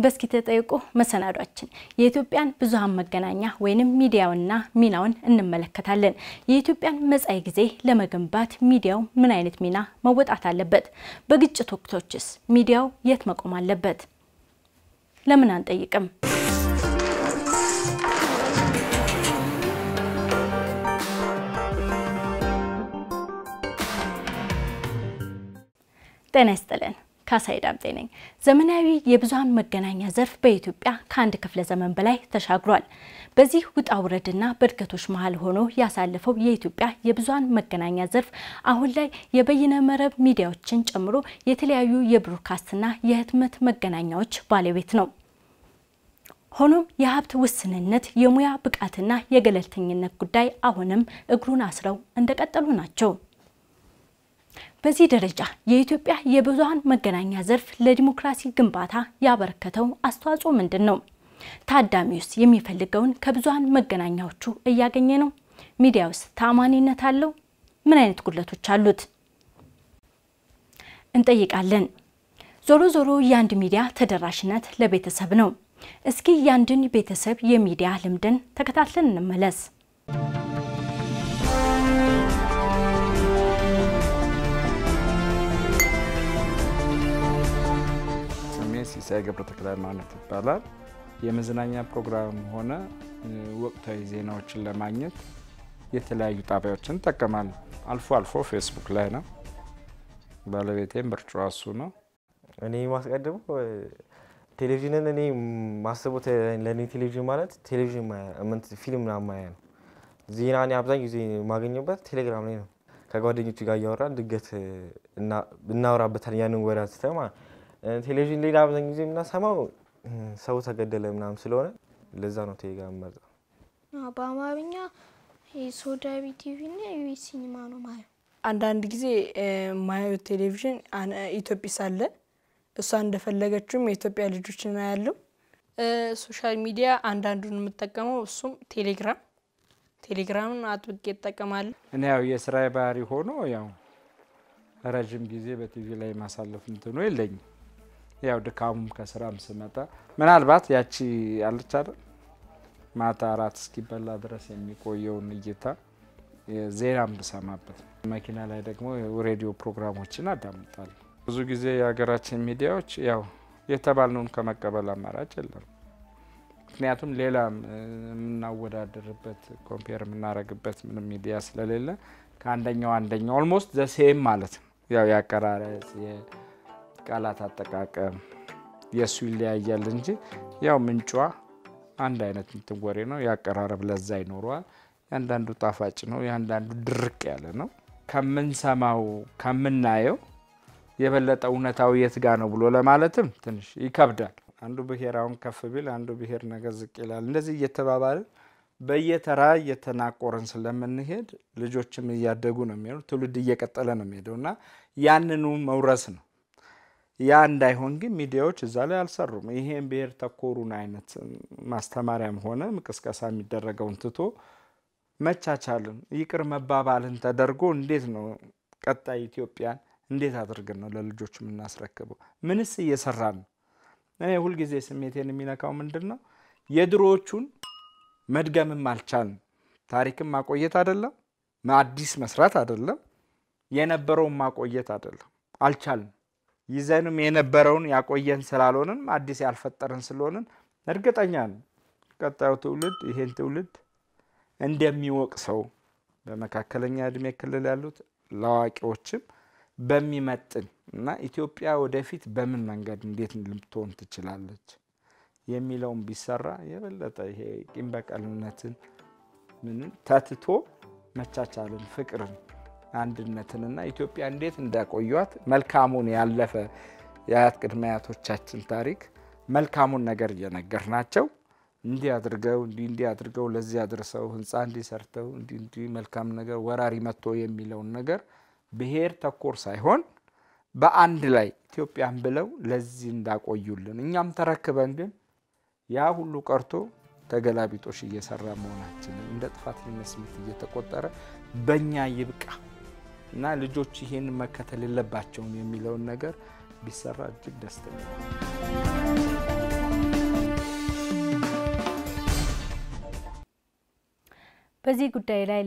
በእስኪ ተጠይቁ መሰናዷችን የኢትዮጵያን ብዙኃን መገናኛ ወይንም ሚዲያውና ሚናውን እንመለከታለን። የኢትዮጵያን መጻኢ ጊዜ ለመገንባት ሚዲያው ምን አይነት ሚና መወጣት አለበት? በግጭት ወቅቶችስ ሚዲያው የት መቆም አለበት? ለምን አንጠይቅም? ጤና ይስጥልን። ካሳይ ዳምጤ ነኝ። ዘመናዊ የብዙኃን መገናኛ ዘርፍ በኢትዮጵያ ከአንድ ክፍለ ዘመን በላይ ተሻግሯል። በዚህ ውጣ ውረድና በእድገቶች መሀል ሆኖ ያሳለፈው የኢትዮጵያ የብዙኃን መገናኛ ዘርፍ አሁን ላይ የበይነ መረብ ሚዲያዎችን ጨምሮ የተለያዩ የብሮድካስትና የህትመት መገናኛዎች ባለቤት ነው። ሆኖም የሀብት ውስንነት፣ የሙያ ብቃትና የገለልተኝነት ጉዳይ አሁንም እግሩን አስረው እንደቀጠሉ ናቸው። በዚህ ደረጃ የኢትዮጵያ የብዙኃን መገናኛ ዘርፍ ለዲሞክራሲ ግንባታ ያበረከተው አስተዋጽኦ ምንድን ነው? ታዳሚውስ የሚፈልገውን ከብዙኃን መገናኛዎቹ እያገኘ ነው? ሚዲያውስ ተአማኒነት አለው? ምን አይነት ጉድለቶች አሉት? እንጠይቃለን። ዞሮ ዞሮ የአንድ ሚዲያ ተደራሽነት ለቤተሰብ ነው። እስኪ የአንድን ቤተሰብ የሚዲያ ልምድን ተከታትለን እንመለስ። ሲሳይ ገብረ ተክለ ሃይማኖት ይባላል። የመዝናኛ ፕሮግራም ሆነ ወቅታዊ ዜናዎችን ለማግኘት የተለያዩ ጣቢያዎችን እጠቀማለሁ። አልፎ አልፎ ፌስቡክ ላይ ነው። ባለቤቴም ምርጫዋ እሱ ነው። እኔ ማስቀድመው ቴሌቪዥንን እኔ ማስበው ለእኔ ቴሌቪዥን ማለት ቴሌቪዥን ፊልም ምናምን ማያ ነው። ዜና እኔ አብዛኛው ጊዜ የማገኘበት ቴሌግራም ላይ ነው። ከጓደኞቹ ጋር እያወራን ድንገት እናወራበታል ያንን ወሬ አንስተን ማለት ቴሌቪዥን ሌላ አብዛኛው ጊዜ የምናሰማው ሰው ተገደለ ምናምን ስለሆነ ለዛ ነው ቴሌግራም መርጠው። በአማርኛ ሶዳቢ ቲቪ እና የቤት ሲኒማ ነው ማየው። አንዳንድ ጊዜ ማየው ቴሌቪዥን ኢትዮጲስ አለ። እሷ እንደፈለገችውም የኢትዮጵያ ልጆችን ያለው ሶሻል ሚዲያ አንዳንዱን የምጠቀመው እሱም ቴሌግራም ቴሌግራምን አጥብቄ እጠቀማለሁ። እኔ ያው የስራዬ ባህሪ ሆኖ ያው ረዥም ጊዜ በቲቪ ላይ ማሳለፍ እንትኑ የለኝም። ያው ድካሙም ከስራም ስመጣ ምናልባት ያቺ አለች አይደል ማታ አራት እስኪበላ ድረስ የሚቆየውን እይታ ዜናም ብሰማበት፣ መኪና ላይ ደግሞ ሬዲዮ ፕሮግራሞችን አዳምጣለሁ። ብዙ ጊዜ የሀገራችን ሚዲያዎች ያው የተባልነውን ከመቀበል አማራጭ የለም። ምክንያቱም ሌላም የምናወዳደርበት compare የምናደርግበት ምንም ሚዲያ ስለሌለ ከአንደኛው አንደኛው almost the same ማለት ነው። ያው የአቀራረጽ የቃላት አጠቃቀም የእሱ ይለያያል እንጂ ያው ምንጯ አንድ አይነት እንትን ወሬ ነው። የአቀራረብ ለዛ ይኖረዋል። ያንዳንዱ ጣፋጭ ነው፣ ያንዳንዱ ድርቅ ያለ ነው። ከምንሰማው ከምናየው የበለጠ እውነታዊ የት ጋ ነው ብሎ ለማለትም ትንሽ ይከብዳል። አንዱ ብሔር አሁን ከፍ ቢል አንዱ ብሔር ነገር ዝቅ ይላል። እንደዚህ እየተባባልን በየተራ እየተናቆርን ስለምንሄድ ልጆችም እያደጉ ነው የሚሄዱ፣ ትውልድ እየቀጠለ ነው የሚሄደው እና ያንኑ መውረስ ነው። ያ እንዳይሆን ግን ሚዲያዎች እዛ ላይ አልሰሩም። ይሄን ብሔር ተኮሩን አይነት ማስተማሪያም ሆነ ቅስቀሳ የሚደረገውን ትቶ መቻቻልን፣ ይቅር መባባልን ተደርጎ እንዴት ነው ቀጣይ ኢትዮጵያን እንዴት አድርገን ነው ለልጆች የምናስረክበው? ምንስ እየሰራን ነው? እኔ ሁልጊዜ ስሜቴን የሚነካው ምንድን ነው የድሮዎቹን መድገምም አልቻልም። ታሪክም ማቆየት አይደለም፣ አዲስ መስራት አይደለም፣ የነበረውን ማቆየት አይደለም፣ አልቻልም። ይዘንም የነበረውን ያቆየን ስላልሆንን አዲስ ያልፈጠርን ስለሆንን እርግጠኛ ነው ቀጣዩ ትውልድ ይሄን ትውልድ እንደሚወቅሰው በመካከለኛ እድሜ ክልል ያሉት ለአዋቂዎችም በሚመጥን እና ኢትዮጵያ ወደፊት በምን መንገድ እንዴት ልትሆን ትችላለች የሚለውን ቢሰራ የበለጠ ይሄ ቂም በቀልነትን ምንን ተትቶ መቻቻልን፣ ፍቅርን፣ አንድነትንና ኢትዮጵያ እንዴት እንዳቆዩት መልካሙን ያለፈ የአያት ቅድመ አያቶቻችን ታሪክ መልካሙን ነገር እየነገር ናቸው እንዲህ አድርገው እንዲህ እንዲህ አድርገው ለዚህ አድርሰው ህንፃ እንዲህ ሰርተው እንዲህ እንዲህ መልካም ነገር ወራሪ መጥቶ የሚለውን ነገር ብሔር ተኮር ሳይሆን በአንድ ላይ ኢትዮጵያን ብለው ለዚህ እንዳቆዩልን እኛም ተረክበን ግን ያ ሁሉ ቀርቶ ተገላቢጦሽ እየሰራ መሆናችንን እንደ ጥፋተኝነት ስሜት እየተቆጠረ በእኛ ይብቃ እና ልጆች ይሄን መከተል የለባቸውም የሚለውን ነገር ቢሰራ እጅግ ደስተኛ በዚህ ጉዳይ ላይ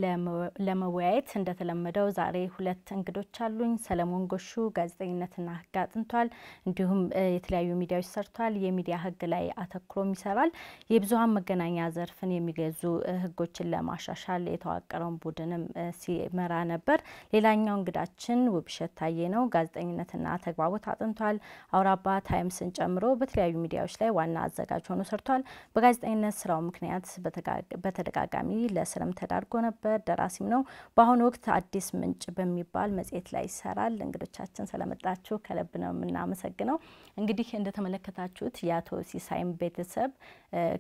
ለመወያየት እንደተለመደው ዛሬ ሁለት እንግዶች አሉኝ። ሰለሞን ጎሹ ጋዜጠኝነትና ሕግ አጥንቷል፣ እንዲሁም የተለያዩ ሚዲያዎች ሰርቷል። የሚዲያ ሕግ ላይ አተኩሮም ይሰራል። የብዙሀን መገናኛ ዘርፍን የሚገዙ ሕጎችን ለማሻሻል የተዋቀረውን ቡድንም ሲመራ ነበር። ሌላኛው እንግዳችን ውብሸት ታዬ ነው። ጋዜጠኝነትና ተግባቦት አጥንቷል። አውራባ ታይምስን ጨምሮ በተለያዩ ሚዲያዎች ላይ ዋና አዘጋጅ ሆኖ ሰርቷል። በጋዜጠኝነት ስራው ምክንያት በተደጋጋሚ ለስርም ተዳርጎ ነበር። ደራሲም ነው። በአሁኑ ወቅት አዲስ ምንጭ በሚባል መጽሔት ላይ ይሰራል። እንግዶቻችን ስለመጣችሁ ከልብ ነው የምናመሰግነው። እንግዲህ እንደተመለከታችሁት የአቶ ሲሳይም ቤተሰብ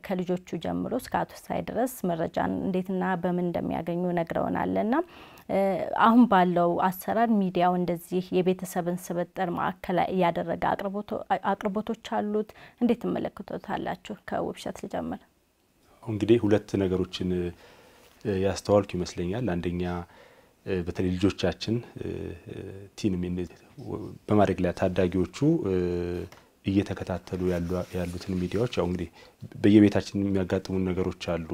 ከልጆቹ ጀምሮ እስከ አቶ ሲሳይ ድረስ መረጃን እንዴትና በምን እንደሚያገኙ ነግረውናልና አሁን ባለው አሰራር ሚዲያው እንደዚህ የቤተሰብን ስብጥር ማዕከል ያደረገ አቅርቦቶች አሉት። እንዴት ትመለከቱታላችሁ? ከውብሸት ልጀምር። እንግዲህ ሁለት ነገሮችን ያስተዋልኩ ይመስለኛል። አንደኛ በተለይ ልጆቻችን teen በማደግ ላይ ታዳጊዎቹ እየተከታተሉ ያሉትን ሚዲያዎች ያው እንግዲህ በየቤታችን የሚያጋጥሙን ነገሮች አሉ።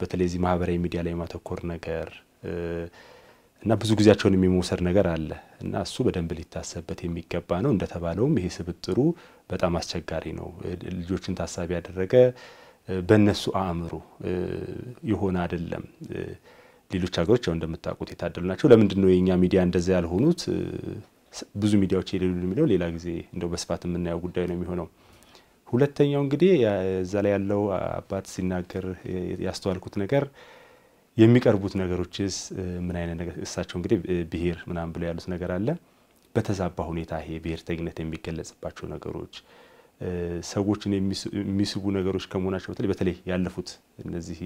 በተለይ እዚህ ማህበራዊ ሚዲያ ላይ ማተኮር ነገር እና ብዙ ጊዜያቸውን የሚመውሰድ ነገር አለ እና እሱ በደንብ ሊታሰብበት የሚገባ ነው። እንደተባለውም ይሄ ስብጥሩ በጣም አስቸጋሪ ነው። ልጆችን ታሳቢ ያደረገ በእነሱ አእምሮ የሆነ አይደለም። ሌሎች ሀገሮች ያው እንደምታውቁት የታደሉ ናቸው። ለምንድን ነው የእኛ ሚዲያ እንደዚያ ያልሆኑት? ብዙ ሚዲያዎች የሌሉ የሚለው ሌላ ጊዜ እንደው በስፋት የምናየው ጉዳይ ነው የሚሆነው። ሁለተኛው እንግዲህ እዛ ላይ ያለው አባት ሲናገር ያስተዋልኩት ነገር የሚቀርቡት ነገሮችስ ምን አይነት ነገር እሳቸው እንግዲህ ብሔር ምናምን ብለው ያሉት ነገር አለ። በተዛባ ሁኔታ ይሄ ብሔርተኝነት የሚገለጽባቸው ነገሮች ሰዎችን የሚስቡ ነገሮች ከመሆናቸው በተለይ በተለይ ያለፉት እነዚህ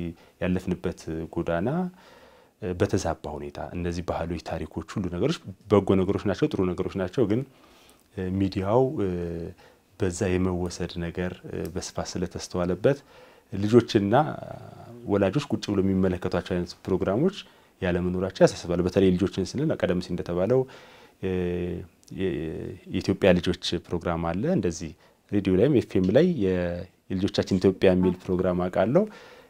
ያለፍንበት ጎዳና በተዛባ ሁኔታ እነዚህ ባህሎች፣ ታሪኮች፣ ሁሉ ነገሮች በጎ ነገሮች ናቸው፣ ጥሩ ነገሮች ናቸው። ግን ሚዲያው በዛ የመወሰድ ነገር በስፋት ስለተስተዋለበት ልጆችና ወላጆች ቁጭ ብሎ የሚመለከቷቸው አይነት ፕሮግራሞች ያለመኖራቸው ያሳስባል። በተለይ ልጆችን ስንል ቀደም ሲል እንደተባለው የኢትዮጵያ ልጆች ፕሮግራም አለ እንደዚህ ሬዲዮ ላይም ኤፍኤም ላይ የልጆቻችን ኢትዮጵያ የሚል ፕሮግራም አውቃለሁ።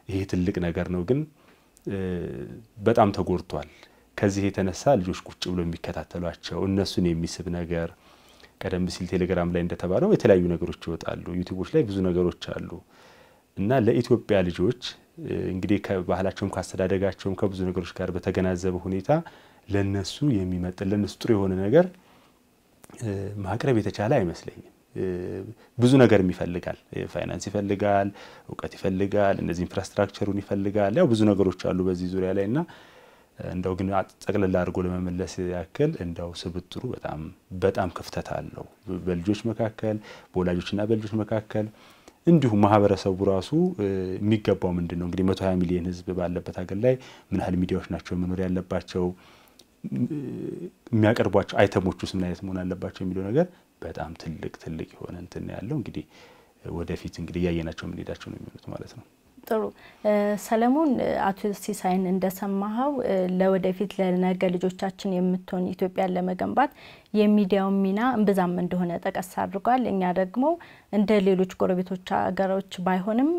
ይሄ ትልቅ ነገር ነው፣ ግን በጣም ተጎድቷል። ከዚህ የተነሳ ልጆች ቁጭ ብሎ የሚከታተሏቸው እነሱን የሚስብ ነገር ቀደም ሲል ቴሌግራም ላይ እንደተባለው የተለያዩ ነገሮች ይወጣሉ። ዩቲዩቦች ላይ ብዙ ነገሮች አሉ እና ለኢትዮጵያ ልጆች እንግዲህ ከባህላቸውም ካስተዳደጋቸውም ከብዙ ነገሮች ጋር በተገናዘበ ሁኔታ ለነሱ የሚመጥን ለነሱ ጥሩ የሆነ ነገር ማቅረብ የተቻለ አይመስለኝም። ብዙ ነገርም ይፈልጋል። ፋይናንስ ይፈልጋል፣ እውቀት ይፈልጋል፣ እነዚህ infrastructure ሩን ይፈልጋል። ያው ብዙ ነገሮች አሉ በዚህ ዙሪያ ላይ እና እንደው ግን ጠቅልላ አድርጎ ለመመለስ ያክል እንደው ስብጥሩ በጣም በጣም ክፍተት አለው በልጆች መካከል በወላጆችና በልጆች መካከል እንዲሁም ማህበረሰቡ ራሱ የሚገባው ምንድን ነው እንግዲህ መቶ ሀያ ሚሊዮን ሕዝብ ባለበት ሀገር ላይ ምን ያህል ሚዲያዎች ናቸው መኖር ያለባቸው የሚያቀርቧቸው አይተሞች ውስጥ ምን አይነት መሆን አለባቸው የሚለው ነገር በጣም ትልቅ ትልቅ የሆነ እንትን ያለው እንግዲህ ወደፊት እንግዲህ እያየናቸው የምንሄዳቸው ነው የሚሆኑት ማለት ነው። ጥሩ ሰለሞን፣ አቶ ሲሳይን እንደሰማኸው ለወደፊት ለነገ ልጆቻችን የምትሆን ኢትዮጵያን ለመገንባት የሚዲያውን ሚና እምብዛም እንደሆነ ጠቀስ አድርጓል። እኛ ደግሞ እንደ ሌሎች ጎረቤቶች ሀገሮች ባይሆንም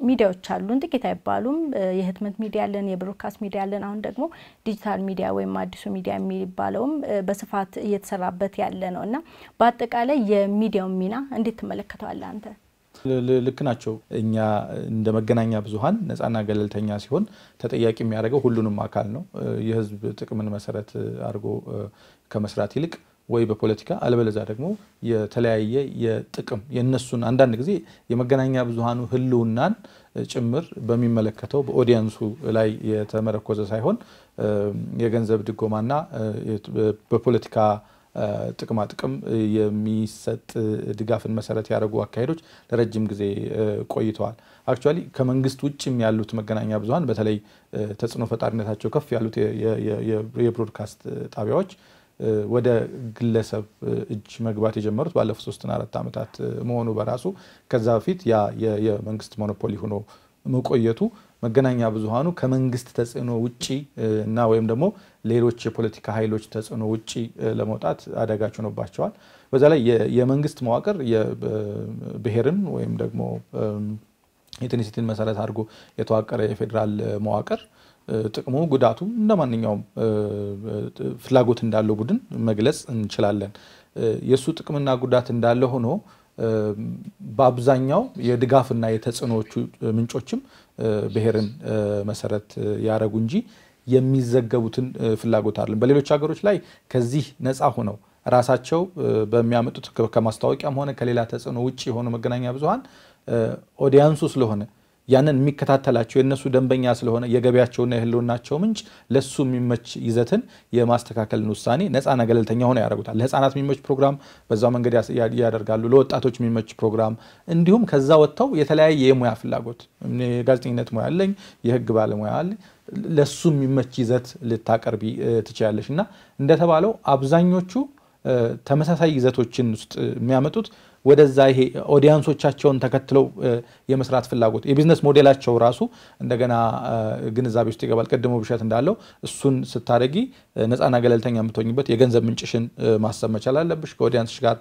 ሚዲያዎች አሉን፣ ጥቂት አይባሉም። የህትመት ሚዲያ አለን፣ የብሮድካስት ሚዲያ አለን። አሁን ደግሞ ዲጂታል ሚዲያ ወይም አዲሱ ሚዲያ የሚባለውም በስፋት እየተሰራበት ያለ ነው እና በአጠቃላይ የሚዲያውን ሚና እንዴት ትመለከተዋለህ አንተ? ልክ ናቸው። እኛ እንደ መገናኛ ብዙኃን ነፃና ገለልተኛ ሲሆን ተጠያቂ የሚያደርገው ሁሉንም አካል ነው። የህዝብ ጥቅምን መሰረት አድርጎ ከመስራት ይልቅ ወይ በፖለቲካ አለበለዛ ደግሞ የተለያየ የጥቅም የነሱን አንዳንድ ጊዜ የመገናኛ ብዙኃኑ ህልውናን ጭምር በሚመለከተው በኦዲየንሱ ላይ የተመረኮዘ ሳይሆን የገንዘብ ድጎማና በፖለቲካ ጥቅማ ጥቅም የሚሰጥ ድጋፍን መሰረት ያደረጉ አካሄዶች ለረጅም ጊዜ ቆይተዋል። actually ከመንግስት ውጭም ያሉት መገናኛ ብዙኃን በተለይ ተጽዕኖ ፈጣሪነታቸው ከፍ ያሉት የብሮድካስት ጣቢያዎች ወደ ግለሰብ እጅ መግባት የጀመሩት ባለፉት ሶስትና አራት ዓመታት መሆኑ በራሱ ከዛ በፊት የመንግስት monopoly ሆኖ መቆየቱ መገናኛ ብዙኃኑ ከመንግስት ተጽዕኖ ውጪ እና ወይም ደግሞ ሌሎች የፖለቲካ ኃይሎች ተጽዕኖ ውጪ ለመውጣት አዳጋች ሆኖባቸዋል። በዛ ላይ የመንግስት መዋቅር ብሔርን ወይም ደግሞ ethnicity ን መሰረት አድርጎ የተዋቀረ የፌዴራል መዋቅር ጥቅሙ ጉዳቱ እንደ ማንኛውም ፍላጎት እንዳለው ቡድን መግለጽ እንችላለን። የእሱ ጥቅምና ጉዳት እንዳለ ሆኖ በአብዛኛው የድጋፍና የተጽዕኖዎቹ ምንጮችም ብሔርን መሰረት ያደረጉ እንጂ የሚዘገቡትን ፍላጎት አይደለም። በሌሎች ሀገሮች ላይ ከዚህ ነፃ ሆነው ራሳቸው በሚያመጡት ከማስታወቂያም ሆነ ከሌላ ተጽዕኖ ውጭ የሆኑ መገናኛ ብዙኃን ኦዲያንሱ ስለሆነ ያንን የሚከታተላቸው የእነሱ ደንበኛ ስለሆነ የገቢያቸውና የህልውናቸው ምንጭ ለሱ የሚመች ይዘትን የማስተካከልን ውሳኔ ነፃና ገለልተኛ ሆነ ያደርጉታል። ለህፃናት የሚመች ፕሮግራም በዛው መንገድ ያደርጋሉ። ለወጣቶች የሚመች ፕሮግራም እንዲሁም ከዛ ወጥተው የተለያየ የሙያ ፍላጎት የጋዜጠኝነት ሙያ አለኝ፣ የህግ ባለሙያ አለኝ፣ ለሱ የሚመች ይዘት ልታቀርቢ ትችላለሽ እና እንደተባለው አብዛኞቹ ተመሳሳይ ይዘቶችን ውስጥ የሚያመጡት ወደዛ ይሄ ኦዲያንሶቻቸውን ተከትለው የመስራት ፍላጎት የቢዝነስ ሞዴላቸው ራሱ እንደገና ግንዛቤ ውስጥ ይገባል። ቀድሞ ብሸት እንዳለው እሱን ስታደረጊ ነፃና ገለልተኛ የምትሆኝበት የገንዘብ ምንጭሽን ማሰብ መቻል አለብሽ። ከ audience ሽ ጋር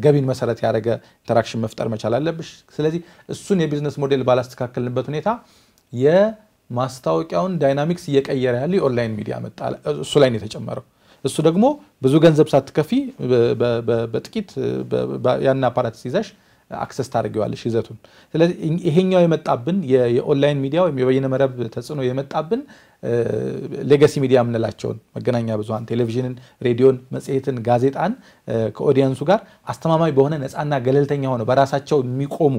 ገቢን መሰረት ያደረገ interaction መፍጠር መቻል አለብሽ። ስለዚህ እሱን የ business model ባላስተካከልንበት ሁኔታ የማስታወቂያውን dynamics እየቀየረ ያለ የኦንላይን ሚዲያ መጣ። እሱ ላይ ነው የተጨመረው። እሱ ደግሞ ብዙ ገንዘብ ሳትከፊ በጥቂት ያን apparatus ይዘሽ access ታደርጊዋለሽ ይዘቱን። ስለዚህ ይሄኛው የመጣብን የኦንላይን ሚዲያ ወይም የበይነ መረብ ተጽዕኖ የመጣብን legacy media የምንላቸውን መገናኛ ብዙኃን ቴሌቪዥንን፣ ሬዲዮን፣ መጽሔትን፣ ጋዜጣን ከ audience ኡ ጋር አስተማማኝ በሆነ ነፃና ገለልተኛ ሆነ በራሳቸው የሚቆሙ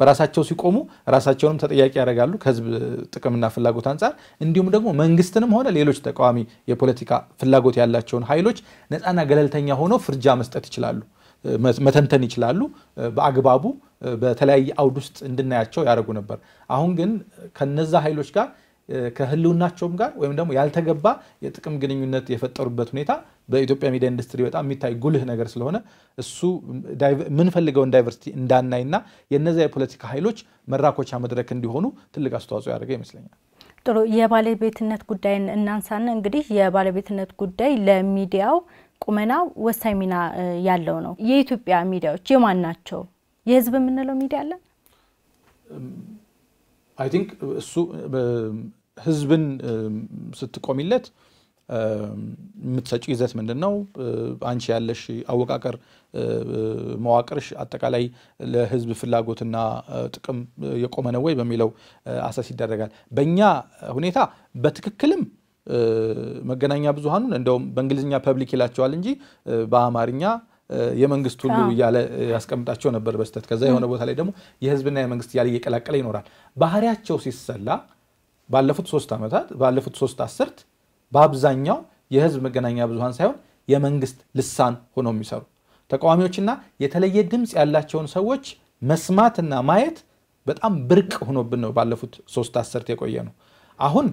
በራሳቸው ሲቆሙ ራሳቸውንም ተጠያቂ ያደርጋሉ ከህዝብ ጥቅምና ፍላጎት አንጻር እንዲሁም ደግሞ መንግስትንም ሆነ ሌሎች ተቃዋሚ የፖለቲካ ፍላጎት ያላቸውን ኃይሎች ነፃና ገለልተኛ ሆነው ፍረጃ መስጠት ይችላሉ፣ መተንተን ይችላሉ። በአግባቡ በተለያየ አውድ ውስጥ እንድናያቸው ያደርጉ ነበር። አሁን ግን ከነዛ ኃይሎች ጋር ከህልውናቸውም ጋር ወይም ደግሞ ያልተገባ የጥቅም ግንኙነት የፈጠሩበት ሁኔታ በኢትዮጵያ ሚዲያ ኢንዱስትሪ በጣም የሚታይ ጉልህ ነገር ስለሆነ እሱ የምንፈልገውን ዳይቨርሲቲ እንዳናይና የነዚያ የፖለቲካ ኃይሎች መራኮቻ መድረክ እንዲሆኑ ትልቅ አስተዋጽኦ ያደርገ ይመስለኛል። ጥሩ የባለቤትነት ጉዳይን እናንሳና እንግዲህ የባለቤትነት ጉዳይ ለሚዲያው ቁመና ወሳኝ ሚና ያለው ነው። የኢትዮጵያ ሚዲያዎች የማን ናቸው? የህዝብ የምንለው ሚዲያ አለ? I think እሱ ህዝብን ስትቆሚለት የምትሰጪው ይዘት ምንድን ነው? አንቺ ያለሽ አወቃቀር መዋቅርሽ አጠቃላይ ለህዝብ ፍላጎትና ጥቅም የቆመ ነው ወይ በሚለው assess ይደረጋል። በእኛ ሁኔታ በትክክልም መገናኛ ብዙሃኑን እንደውም በእንግሊዝኛ public ይላቸዋል እንጂ በአማርኛ የመንግስት ሁሉ እያለ ያስቀምጣቸው ነበር በስተት ከዛ የሆነ ቦታ ላይ ደግሞ የህዝብና የመንግስት እያለ እየቀላቀለ ይኖራል። ባህሪያቸው ሲሰላ ባለፉት ሶስት ዓመታት ባለፉት ሶስት አስርት በአብዛኛው የህዝብ መገናኛ ብዙሃን ሳይሆን የመንግስት ልሳን ሆነው የሚሰሩ ተቃዋሚዎችና የተለየ ድምፅ ያላቸውን ሰዎች መስማትና ማየት በጣም ብርቅ ሆኖብን ነው ባለፉት ሶስት አስርት የቆየ ነው። አሁን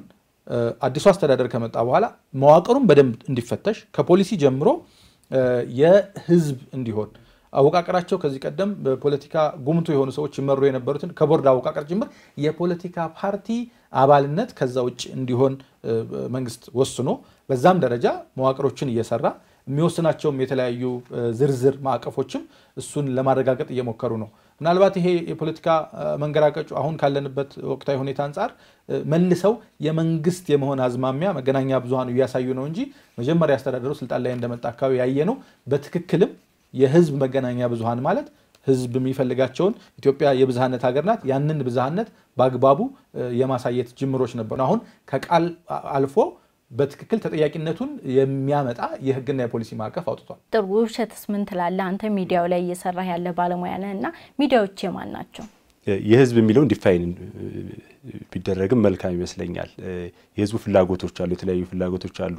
አዲሱ አስተዳደር ከመጣ በኋላ መዋቅሩን በደንብ እንዲፈተሽ ከፖሊሲ ጀምሮ የህዝብ እንዲሆን አወቃቀራቸው ከዚህ ቀደም በፖለቲካ ጉምቱ የሆኑ ሰዎች ይመሩ የነበሩትን ከቦርድ አወቃቀር ጭምር የፖለቲካ ፓርቲ አባልነት ከዛ ውጭ እንዲሆን መንግስት ወስኖ በዛም ደረጃ መዋቅሮችን እየሰራ የሚወስናቸውም የተለያዩ ዝርዝር ማዕቀፎችም እሱን ለማረጋገጥ እየሞከሩ ነው። ምናልባት ይሄ የፖለቲካ መንገራቀጩ አሁን ካለንበት ወቅታዊ ሁኔታ አንጻር መልሰው የመንግስት የመሆን አዝማሚያ መገናኛ ብዙሃኑ እያሳዩ ነው እንጂ መጀመሪያ አስተዳደሩ ስልጣን ላይ እንደመጣ አካባቢ ያየ ነው። በትክክልም የህዝብ መገናኛ ብዙሃን ማለት ህዝብ የሚፈልጋቸውን ኢትዮጵያ የብዝሃነት ሀገር ናት። ያንን ብዝሃነት በአግባቡ የማሳየት ጅምሮች ነበሩ። አሁን ከቃል አልፎ በትክክል ተጠያቂነቱን የሚያመጣ የህግና የፖሊሲ ማዕቀፍ አውጥቷል። ጥሩ ውብሸትስ ምን ትላለህ? አንተ ሚዲያው ላይ እየሰራህ ያለ ባለሙያ ነህ እና ሚዲያዎች የማን ናቸው? የህዝብ የሚለውን define ቢደረግም መልካም ይመስለኛል። የህዝቡ ፍላጎቶች አሉ፣ የተለያዩ ፍላጎቶች አሉ።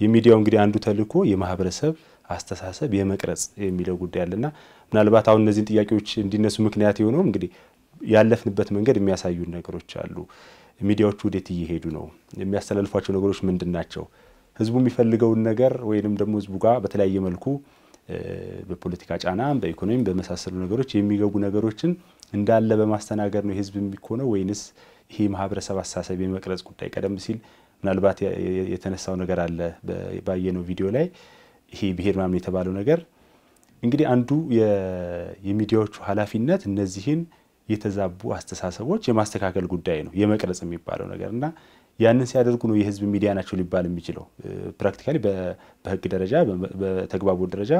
የሚዲያው እንግዲህ አንዱ ተልዕኮ የማህበረሰብ አስተሳሰብ የመቅረጽ የሚለው ጉዳይ አለና ምናልባት አሁን እነዚህን ጥያቄዎች እንዲነሱ ምክንያት የሆነው እንግዲህ ያለፍንበት መንገድ የሚያሳዩን ነገሮች አሉ። ሚዲያዎቹ ወዴት እየሄዱ ነው? የሚያስተላልፏቸው ነገሮች ምንድን ናቸው? ህዝቡ የሚፈልገውን ነገር ወይንም ደግሞ ህዝቡ ጋር በተለያየ መልኩ በፖለቲካ ጫናም በኢኮኖሚም በመሳሰሉ ነገሮች የሚገቡ ነገሮችን እንዳለ በማስተናገድ ነው የህዝብ የሚኮነው ወይንስ ይሄ ማህበረሰብ አስተሳሰብ የመቅረጽ ጉዳይ ቀደም ሲል ምናልባት የተነሳው ነገር አለ ባየነው ቪዲዮ ላይ ይሄ ብሄር ምናምን የተባለው ነገር እንግዲህ አንዱ የሚዲያዎቹ ኃላፊነት እነዚህን የተዛቡ አስተሳሰቦች የማስተካከል ጉዳይ ነው የመቅረጽ የሚባለው ነገር እና ያንን ሲያደርጉ ነው የህዝብ ሚዲያ ናቸው ሊባል የሚችለው። practically በህግ ደረጃ በተግባቦት ደረጃ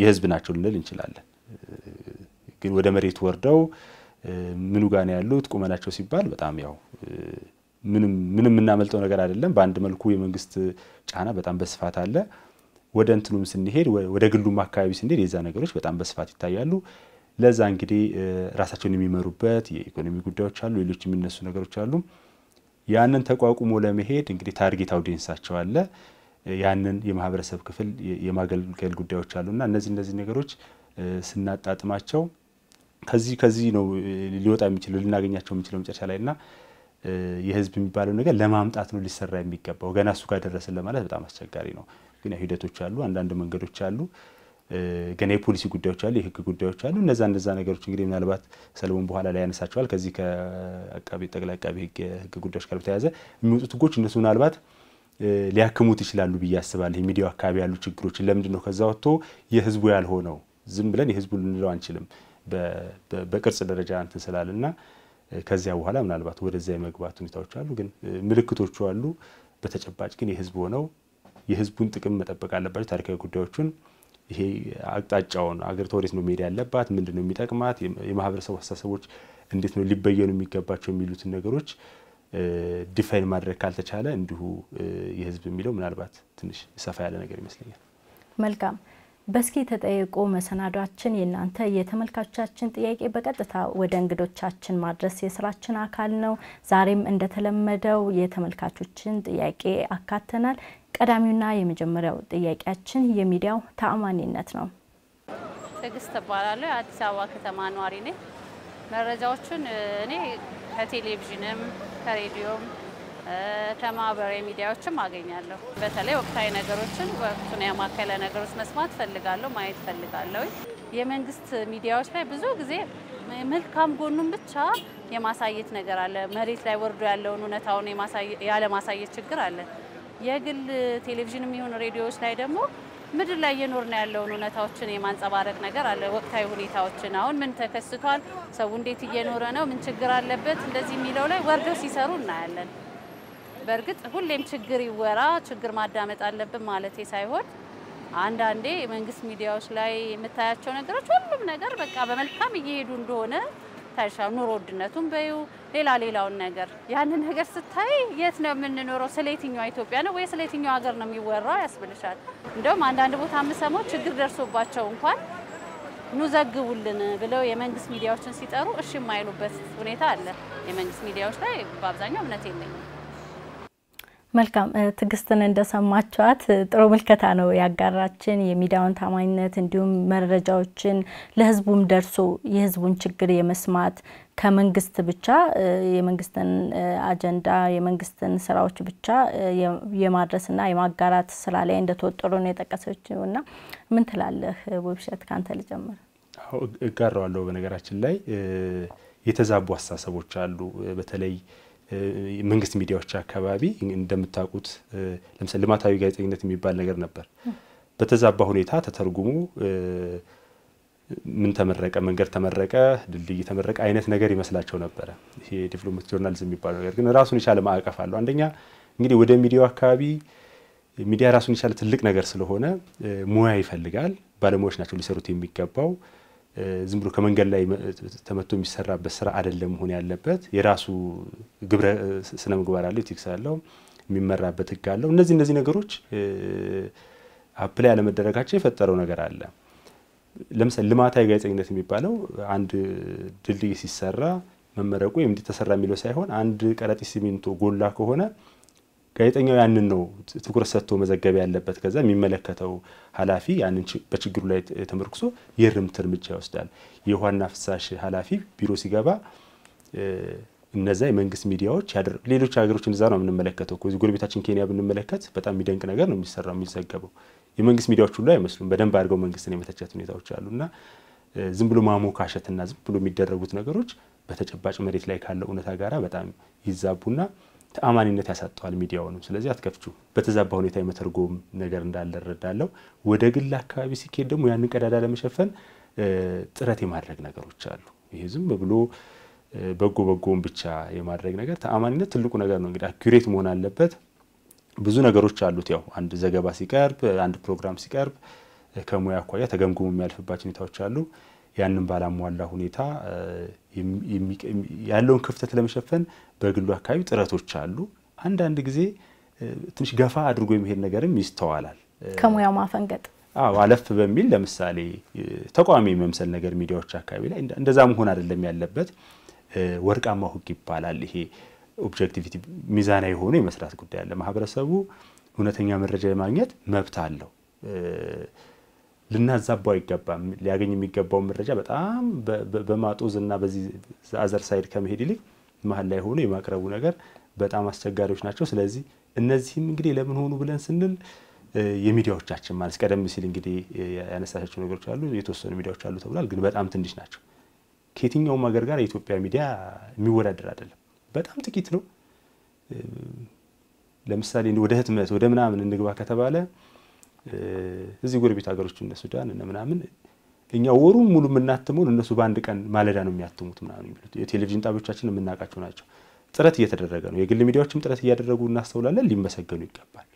የህዝብ ናቸው ልንል እንችላለን። ግን ወደ መሬት ወርደው ምኑ ጋር ነው ያሉት ቁመናቸው ሲባል በጣም ያው ምንም የምናመልጠው ነገር አይደለም። በአንድ መልኩ የመንግስት ጫና በጣም በስፋት አለ። ወደ እንትኑም ስንሄድ ወደ ግሉም አካባቢ ስንሄድ የዛ ነገሮች በጣም በስፋት ይታያሉ። ለዛ እንግዲህ ራሳቸውን የሚመሩበት የኢኮኖሚ ጉዳዮች አሉ፣ ሌሎች የሚነሱ ነገሮች አሉ። ያንን ተቋቁሞ ለመሄድ እንግዲህ target audience ኣቸው አለ። ያንን የማህበረሰብ ክፍል የማገልገል ጉዳዮች አሉና እነዚህ እነዚህ ነገሮች ስናጣጥማቸው ከዚህ ከዚህ ነው ሊወጣ የሚችለው ልናገኛቸው የምንችለው መጨረሻ ላይ እና የህዝብ የሚባለው ነገር ለማምጣት ነው ሊሰራ የሚገባው። ገና እሱ ጋር ደረስን ለማለት በጣም አስቸጋሪ ነው። ግን ሂደቶች አሉ፣ አንዳንድ መንገዶች አሉ፣ ገና የፖሊሲ ጉዳዮች አሉ፣ የህግ ጉዳዮች አሉ። እነዛ እነዛ ነገሮች እንግዲህ ምናልባት ሰለሞን በኋላ ላይ ያነሳቸዋል። ከዚህ ከአቃቢ ጠቅላይ አቃቢ ህግ ጉዳዮች ጋር በተያያዘ የሚወጡት ህጎች እነሱ ምናልባት ሊያክሙት ይችላሉ ብዬ አስባለሁ። የሚዲያው አካባቢ ያሉ ችግሮችን ለምንድን ነው ከዛ ወጥቶ የህዝቡ ያልሆነው? ዝም ብለን የህዝቡ ልንለው አንችልም። በቅርጽ ደረጃ እንትን ስላልና ከዚያ በኋላ ምናልባት ወደዚያ የመግባት ሁኔታዎች አሉ። ግን ምልክቶቹ አሉ። በተጨባጭ ግን የህዝብ ሆነው የህዝቡን ጥቅም መጠበቅ አለባቸው። ታሪካዊ ጉዳዮችን ይሄ አቅጣጫውን አገሪቷ ወዴት ነው መሄድ ያለባት፣ ምንድን ነው የሚጠቅማት፣ የማህበረሰቡ አስተሳሰቦች እንዴት ነው ሊበየኑ የሚገባቸው የሚሉትን ነገሮች define ማድረግ ካልተቻለ እንዲሁ የህዝብ የሚለው ምናልባት ትንሽ ሰፋ ያለ ነገር ይመስለኛል። መልካም በእስኪ ተጠየቁ መሰናዷችን የእናንተ የተመልካቾቻችን ጥያቄ በቀጥታ ወደ እንግዶቻችን ማድረስ የስራችን አካል ነው። ዛሬም እንደተለመደው የተመልካቾችን ጥያቄ አካተናል። ቀዳሚውና የመጀመሪያው ጥያቄያችን የሚዲያው ተአማኒነት ነው። ትዕግስት እባላለሁ። የአዲስ አበባ ከተማ ነዋሪ ነኝ። መረጃዎቹን እኔ ከቴሌቪዥንም ከሬዲዮም ከማህበራዊ ሚዲያዎችም አገኛለሁ። በተለይ ወቅታዊ ነገሮችን ወቅቱን ያማከለ ነገሮች መስማት ፈልጋለሁ፣ ማየት ፈልጋለሁ። የመንግስት ሚዲያዎች ላይ ብዙ ጊዜ መልካም ጎኑን ብቻ የማሳየት ነገር አለ። መሬት ላይ ወርዶ ያለውን እውነታውን ያለማሳየት ችግር አለ። የግል ቴሌቪዥንም ይሁን ሬዲዮዎች ላይ ደግሞ ምድር ላይ እየኖርን ያለውን እውነታዎችን የማንጸባረቅ ነገር አለ። ወቅታዊ ሁኔታዎችን አሁን ምን ተከስቷል፣ ሰው እንዴት እየኖረ ነው፣ ምን ችግር አለበት፣ እንደዚህ የሚለው ላይ ወርደው ሲሰሩ እናያለን። በእርግጥ ሁሌም ችግር ይወራ ችግር ማዳመጥ አለብን ማለቴ ሳይሆን አንዳንዴ የመንግስት ሚዲያዎች ላይ የምታያቸው ነገሮች ሁሉም ነገር በቃ በመልካም እየሄዱ እንደሆነ ታይሻ ኑሮ ውድነቱን በዩ ሌላ ሌላውን ነገር ያንን ነገር ስታይ የት ነው የምንኖረው? ስለ የትኛዋ ኢትዮጵያ ነው ወይ ስለ የትኛው ሀገር ነው የሚወራው ያስብልሻል። እንደውም አንዳንድ ቦታ የምሰማው ችግር ደርሶባቸው እንኳን ኑ ዘግቡልን ብለው የመንግስት ሚዲያዎችን ሲጠሩ እሺ የማይሉበት ሁኔታ አለ። የመንግስት ሚዲያዎች ላይ በአብዛኛው እምነት የለኝም። መልካም ትዕግስትን እንደሰማችኋት ጥሩ ምልከታ ነው ያጋራችን። የሚዲያውን ታማኝነት እንዲሁም መረጃዎችን ለህዝቡም ደርሶ የህዝቡን ችግር የመስማት ከመንግስት ብቻ የመንግስትን አጀንዳ የመንግስትን ስራዎች ብቻ የማድረስና የማጋራት ስራ ላይ እንደተወጠሩ ነው የጠቀሰችው እና ምን ትላለህ ውብሸት? ከአንተ ልጀምር። እጋራዋለሁ። በነገራችን ላይ የተዛቡ አስተሳሰቦች አሉ በተለይ መንግስት ሚዲያዎች አካባቢ እንደምታውቁት ለምሳሌ ልማታዊ ጋዜጠኝነት የሚባል ነገር ነበር። በተዛባ ሁኔታ ተተርጉሞ ምን ተመረቀ፣ መንገድ ተመረቀ፣ ድልድይ ተመረቀ አይነት ነገር ይመስላቸው ነበረ። ይሄ developmental journalism የሚባለው ነገር ግን ራሱን የቻለ ማዕቀፍ አለው። አንደኛ እንግዲህ ወደ ሚዲያው አካባቢ ሚዲያ ራሱን የቻለ ትልቅ ነገር ስለሆነ ሙያ ይፈልጋል። ባለሙያዎች ናቸው ሊሰሩት የሚገባው። ዝም ብሎ ከመንገድ ላይ ተመጥቶ የሚሰራበት ስራ አይደለም መሆን ያለበት። የራሱ ግብረ ስነ ምግባር አለው፣ ethics አለው፣ የሚመራበት ህግ አለው። እነዚህ እነዚህ ነገሮች apply ያለመደረጋቸው የፈጠረው ነገር አለ። ለምሳሌ ልማታዊ ጋዜጠኝነት የሚባለው አንድ ድልድይ ሲሰራ መመረቁ ወይም እንዴት ተሰራ የሚለው ሳይሆን አንድ ቀረጢት ሲሚንቶ ጎሎ ከሆነ ጋዜጠኛው ያንን ነው ትኩረት ሰጥቶ መዘገብ ያለበት። ከዛ የሚመለከተው ኃላፊ ያንን በችግሩ ላይ ተመርኩሶ የእርምት እርምጃ ይወስዳል። የውሃና ፍሳሽ ኃላፊ ቢሮ ሲገባ እነዛ የመንግስት ሚዲያዎች ሌሎች ሀገሮች እንደዛ ነው የምንመለከተው። ከዚህ ጎረቤታችን ኬንያ ብንመለከት በጣም የሚደንቅ ነገር ነው የሚሰራው የሚዘገበው። የመንግስት ሚዲያዎች ሁሉ አይመስሉም። በደንብ አድርገው መንግስትን የመተቸት ሁኔታዎች አሉ እና ዝም ብሎ ማሞካሸትና ዝም ብሎ የሚደረጉት ነገሮች በተጨባጭ መሬት ላይ ካለው እውነታ ጋራ በጣም ይዛቡና ተአማኒነት ያሳጠዋል ሚዲያውንም። ስለዚህ አትከፍቹ በተዛባ ሁኔታ የመተርጎም ነገር እንዳለ እረዳለሁ። ወደ ግል አካባቢ ሲኬድ ደግሞ ያንን ቀዳዳ ለመሸፈን ጥረት የማድረግ ነገሮች አሉ። ይሄ ዝም ብሎ በጎ በጎውን ብቻ የማድረግ ነገር ተአማኒነት ትልቁ ነገር ነው። እንግዲህ አኩሬት መሆን አለበት። ብዙ ነገሮች አሉት። ያው አንድ ዘገባ ሲቀርብ፣ አንድ ፕሮግራም ሲቀርብ ከሙያ አኳያ ተገምግሞ የሚያልፍባቸው ሁኔታዎች አሉ። ያንን ባላሟላ ሁኔታ ያለውን ክፍተት ለመሸፈን በግሉ አካባቢ ጥረቶች አሉ። አንዳንድ ጊዜ ትንሽ ገፋ አድርጎ የሚሄድ ነገርም ይስተዋላል። ከሙያው ማፈንገጥ አዎ አለፍ በሚል ለምሳሌ ተቃዋሚ የመምሰል ነገር ሚዲያዎች አካባቢ ላይ እንደዛ መሆን አይደለም ያለበት። ወርቃማ ሕግ ይባላል። ይሄ objectivity ሚዛናዊ የሆነ የመስራት ጉዳይ አለ። ማህበረሰቡ እውነተኛ መረጃ የማግኘት መብት አለው። ልናዛባው አይገባም። ሊያገኝ የሚገባውን መረጃ በጣም በማጦዝ እና በዚህ other side ከመሄድ ይልቅ መሀል ላይ ሆኖ የማቅረቡ ነገር በጣም አስቸጋሪዎች ናቸው። ስለዚህ እነዚህም እንግዲህ ለምን ሆኑ ብለን ስንል የሚዲያዎቻችን ማለት ቀደም ሲል እንግዲህ ያነሳቸው ነገሮች አሉ፣ የተወሰኑ ሚዲያዎች አሉ ተብሏል። ግን በጣም ትንሽ ናቸው። ከየትኛውም ሀገር ጋር የኢትዮጵያ ሚዲያ የሚወዳደር አይደለም። በጣም ጥቂት ነው። ለምሳሌ ወደ ህትመት ወደ ምናምን እንግባ ከተባለ እዚህ ጎረቤት ሀገሮች እነ ሱዳን እነ ምናምን እኛ ወሩን ሙሉ የምናትመውን እነሱ በአንድ ቀን ማለዳ ነው የሚያትሙት ምናምን የሚሉት የቴሌቪዥን ጣቢያዎቻችን የምናውቃቸው ናቸው። ጥረት እየተደረገ ነው። የግል ሚዲያዎችም ጥረት እያደረጉ እናስተውላለን። ሊመሰገኑ ይገባል።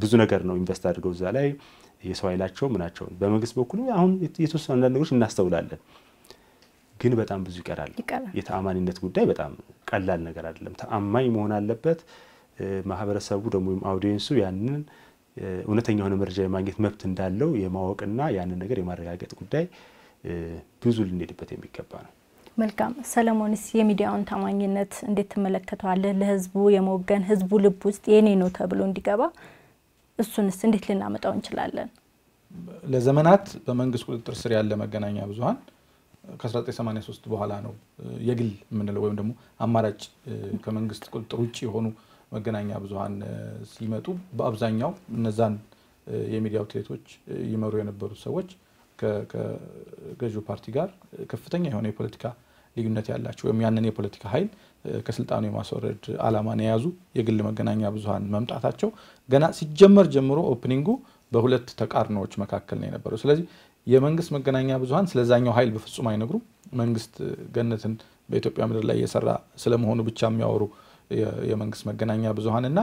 ብዙ ነገር ነው ኢንቨስት አድርገው እዛ ላይ የሰው ኃይላቸው ምናቸውን። በመንግስት በኩል አሁን የተወሰኑ አንዳንድ ነገሮች እናስተውላለን፣ ግን በጣም ብዙ ይቀራል። የተአማኒነት ጉዳይ በጣም ቀላል ነገር አይደለም። ተአማኝ መሆን አለበት። ማህበረሰቡ ደግሞ ወይም አውዲየንሱ ያንን እውነተኛ የሆነ መረጃ የማግኘት መብት እንዳለው የማወቅና ያንን ነገር የማረጋገጥ ጉዳይ ብዙ ልንሄድበት የሚገባ ነው። መልካም ሰለሞንስ፣ የሚዲያውን ታማኝነት እንዴት ትመለከተዋለህ? ለህዝቡ የመወገን ህዝቡ ልብ ውስጥ የኔ ነው ተብሎ እንዲገባ እሱንስ እንዴት ልናመጣው እንችላለን? ለዘመናት በመንግስት ቁጥጥር ስር ያለ መገናኛ ብዙኃን ከ1983 በኋላ ነው የግል የምንለው ወይም ደግሞ አማራጭ ከመንግስት ቁጥጥር ውጭ የሆኑ መገናኛ ብዙኃን ሲመጡ በአብዛኛው እነዛን የሚዲያ outlet ኦች ይመሩ የነበሩት ሰዎች ከገዢው ፓርቲ ጋር ከፍተኛ የሆነ የፖለቲካ ልዩነት ያላቸው ወይም ያንን የፖለቲካ ኃይል ከስልጣኑ የማስወረድ ዓላማን የያዙ የግል መገናኛ ብዙኃን መምጣታቸው ገና ሲጀመር ጀምሮ opening ኡ በሁለት ተቃርኖዎች መካከል ነው የነበረው። ስለዚህ የመንግስት መገናኛ ብዙኃን ስለዛኛው ኃይል በፍጹም አይነግሩም። መንግስት ገነትን በኢትዮጵያ ምድር ላይ እየሰራ ስለመሆኑ ብቻ የሚያወሩ የመንግስት መገናኛ ብዙኃን እና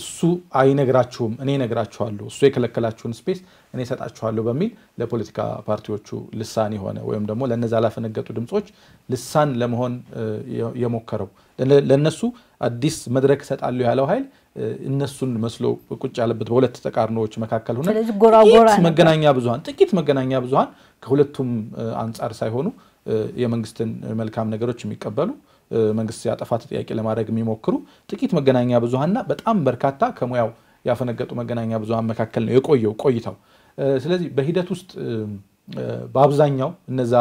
እሱ አይነግራችሁም፣ እኔ እነግራችኋለሁ፣ እሱ የከለከላችሁን space እኔ እሰጣችኋለሁ በሚል ለፖለቲካ ፓርቲዎቹ ልሳን የሆነ ወይም ደግሞ ለነዛ ላፈነገጡ ድምፆች ልሳን ለመሆን የሞከረው። ለነሱ አዲስ መድረክ እሰጣለሁ ያለው ኃይል እነሱን መስሎ ቁጭ ያለበት በሁለት ተቃርኖዎች መካከል ሆነ ጥቂት መገናኛ ብዙኃን ጥቂት መገናኛ ብዙኃን ከሁለቱም አንጻር ሳይሆኑ የመንግስትን መልካም ነገሮች የሚቀበሉ መንግስት ሲያጠፋ ተጠያቂ ለማድረግ የሚሞክሩ ጥቂት መገናኛ ብዙኃንና በጣም በርካታ ከሙያው ያፈነገጡ መገናኛ ብዙኃን መካከል ነው የቆየው ቆይታው። ስለዚህ በሂደት ውስጥ በአብዛኛው እነዛ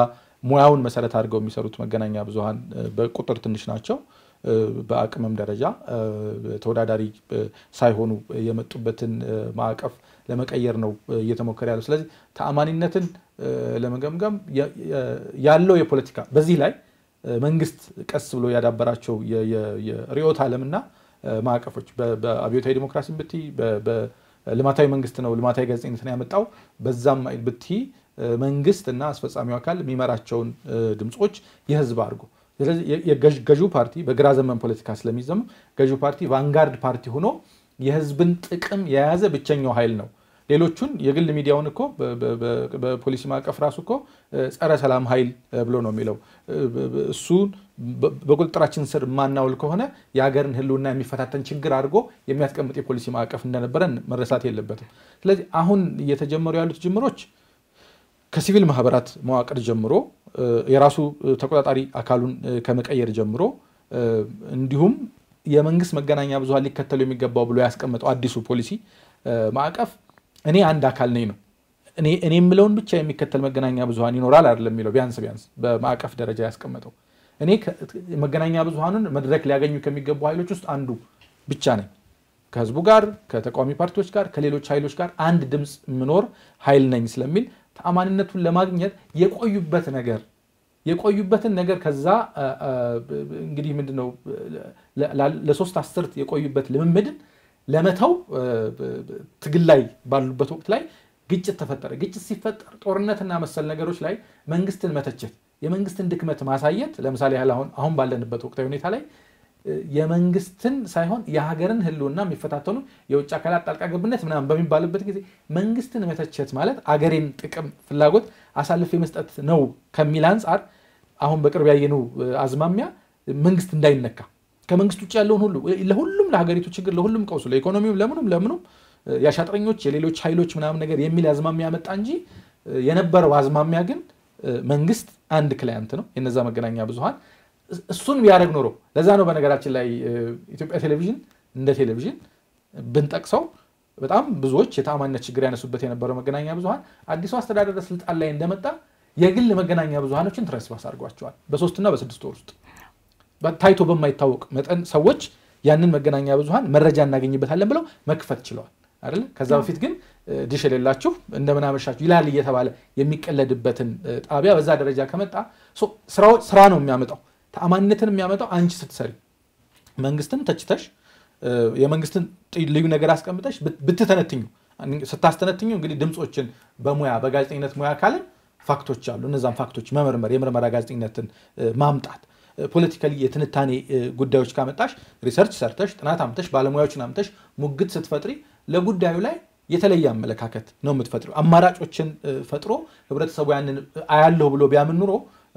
ሙያውን መሰረት አድርገው የሚሰሩት መገናኛ ብዙኃን በቁጥር ትንሽ ናቸው። በአቅምም ደረጃ ተወዳዳሪ ሳይሆኑ የመጡበትን ማዕቀፍ ለመቀየር ነው እየተሞከረ ያለው። ስለዚህ ተአማኒነትን ለመገምገም ያለው የፖለቲካ በዚህ ላይ መንግስት ቀስ ብሎ ያዳበራቸው የርዕዮተ ዓለምና ማዕቀፎች በአብዮታዊ ዲሞክራሲ ብቲ በልማታዊ መንግስት ነው ልማታዊ ጋዜጠኝነትን ያመጣው በዛም ብቲ መንግስት እና አስፈጻሚው አካል የሚመራቸውን ድምፆች የህዝብ አድርጎ ገዢው ፓርቲ በግራ ዘመን ፖለቲካ ስለሚዘሙ ገዢው ፓርቲ ቫንጋርድ ፓርቲ ሆኖ የህዝብን ጥቅም የያዘ ብቸኛው ኃይል ነው። ሌሎቹን የግል ሚዲያውን እኮ በፖሊሲ ማዕቀፍ ራሱ እኮ ጸረ ሰላም ኃይል ብሎ ነው የሚለው። እሱን በቁጥጥራችን ስር የማናውል ከሆነ የሀገርን ህልውና የሚፈታተን ችግር አድርጎ የሚያስቀምጥ የፖሊሲ ማዕቀፍ እንደነበረን መረሳት የለበትም። ስለዚህ አሁን እየተጀመሩ ያሉት ጅምሮች ከሲቪል ማህበራት መዋቅር ጀምሮ የራሱ ተቆጣጣሪ አካሉን ከመቀየር ጀምሮ እንዲሁም የመንግስት መገናኛ ብዙኃን ሊከተሉ የሚገባው ብሎ ያስቀመጠው አዲሱ ፖሊሲ ማዕቀፍ እኔ አንድ አካል ነኝ ነው። እኔ የምለውን ብቻ የሚከተል መገናኛ ብዙኃን ይኖራል አይደለም የሚለው ቢያንስ ቢያንስ በማዕቀፍ ደረጃ ያስቀመጠው እኔ መገናኛ ብዙኃኑን መድረክ ሊያገኙ ከሚገቡ ኃይሎች ውስጥ አንዱ ብቻ ነኝ። ከህዝቡ ጋር፣ ከተቃዋሚ ፓርቲዎች ጋር፣ ከሌሎች ኃይሎች ጋር አንድ ድምፅ የምኖር ኃይል ነኝ ስለሚል ተአማኒነቱን ለማግኘት የቆዩበት ነገር የቆዩበትን ነገር ከዛ እንግዲህ ምንድነው ለሶስት አስርት የቆዩበት ልምምድን ለመተው ትግል ላይ ባሉበት ወቅት ላይ ግጭት ተፈጠረ። ግጭት ሲፈጠር ጦርነትና መሰል ነገሮች ላይ መንግስትን መተቸት የመንግስትን ድክመት ማሳየት ለምሳሌ ያህል አሁን ባለንበት ወቅታዊ ሁኔታ ላይ የመንግስትን ሳይሆን የሀገርን ህልውና የሚፈታተኑ የውጭ አካላት ጣልቃ ገብነት ምናምን በሚባልበት ጊዜ መንግስትን መተቸት ማለት አገሬን ጥቅም፣ ፍላጎት አሳልፌ መስጠት ነው ከሚል አንጻር አሁን በቅርብ ያየነው አዝማሚያ መንግስት እንዳይነካ ከመንግስት ውጭ ያለውን ሁሉ ለሁሉም ለሀገሪቱ ችግር ለሁሉም ቀውሱ ለኢኮኖሚውም ለምኑም ለምኑም የአሻጥረኞች የሌሎች ኃይሎች ምናምን ነገር የሚል አዝማሚያ መጣ እንጂ የነበረው አዝማሚያ ግን መንግስት አንድ ክላያንት ነው። የነዛ መገናኛ ብዙሀን እሱን ቢያደርግ ኖሮ ለዛ ነው በነገራችን ላይ ኢትዮጵያ ቴሌቪዥን እንደ ቴሌቪዥን ብንጠቅሰው በጣም ብዙዎች የተአማኒነት ችግር ያነሱበት የነበረው መገናኛ ብዙሀን አዲሱ አስተዳደር ስልጣን ላይ እንደመጣ የግል መገናኛ ብዙሀኖችን ትረስባስ አድርጓቸዋል በሶስትና በስድስት ወር ውስጥ ታይቶ በማይታወቅ መጠን ሰዎች ያንን መገናኛ ብዙሀን መረጃ እናገኝበታለን ብለው መክፈት ችለዋል። አይደለ? ከዛ በፊት ግን ድሽ የሌላችሁ እንደምን አመሻችሁ? ይላል እየተባለ የሚቀለድበትን ጣቢያ በዛ ደረጃ ከመጣ ስራ ነው የሚያመጣው። ተአማኒነትን የሚያመጣው አንቺ ስትሰሪ። መንግስትን ተችተሽ የመንግስትን ልዩ ነገር አስቀምጠሽ ብትተነትኙ። ስታስተነትኙ እንግዲህ ድምፆችን በሙያ በጋዜጠኝነት ሙያ ካለን fact ኦች አሉ። እነዛም fact ኦች መመርመር የምርመራ ጋዜጠኝነትን ማምጣት ፖለቲካዊ የትንታኔ ጉዳዮች ካመጣሽ research ሰርተሽ ጥናት አምጥተሽ ባለሙያዎችን አምጥተሽ ሙግት ስትፈጥሪ ለጉዳዩ ላይ የተለየ አመለካከት ነው የምትፈጥሪ አማራጮችን ፈጥሮ ህብረተሰቡ ያንን አያለሁ ብሎ ቢያምን ኖሮ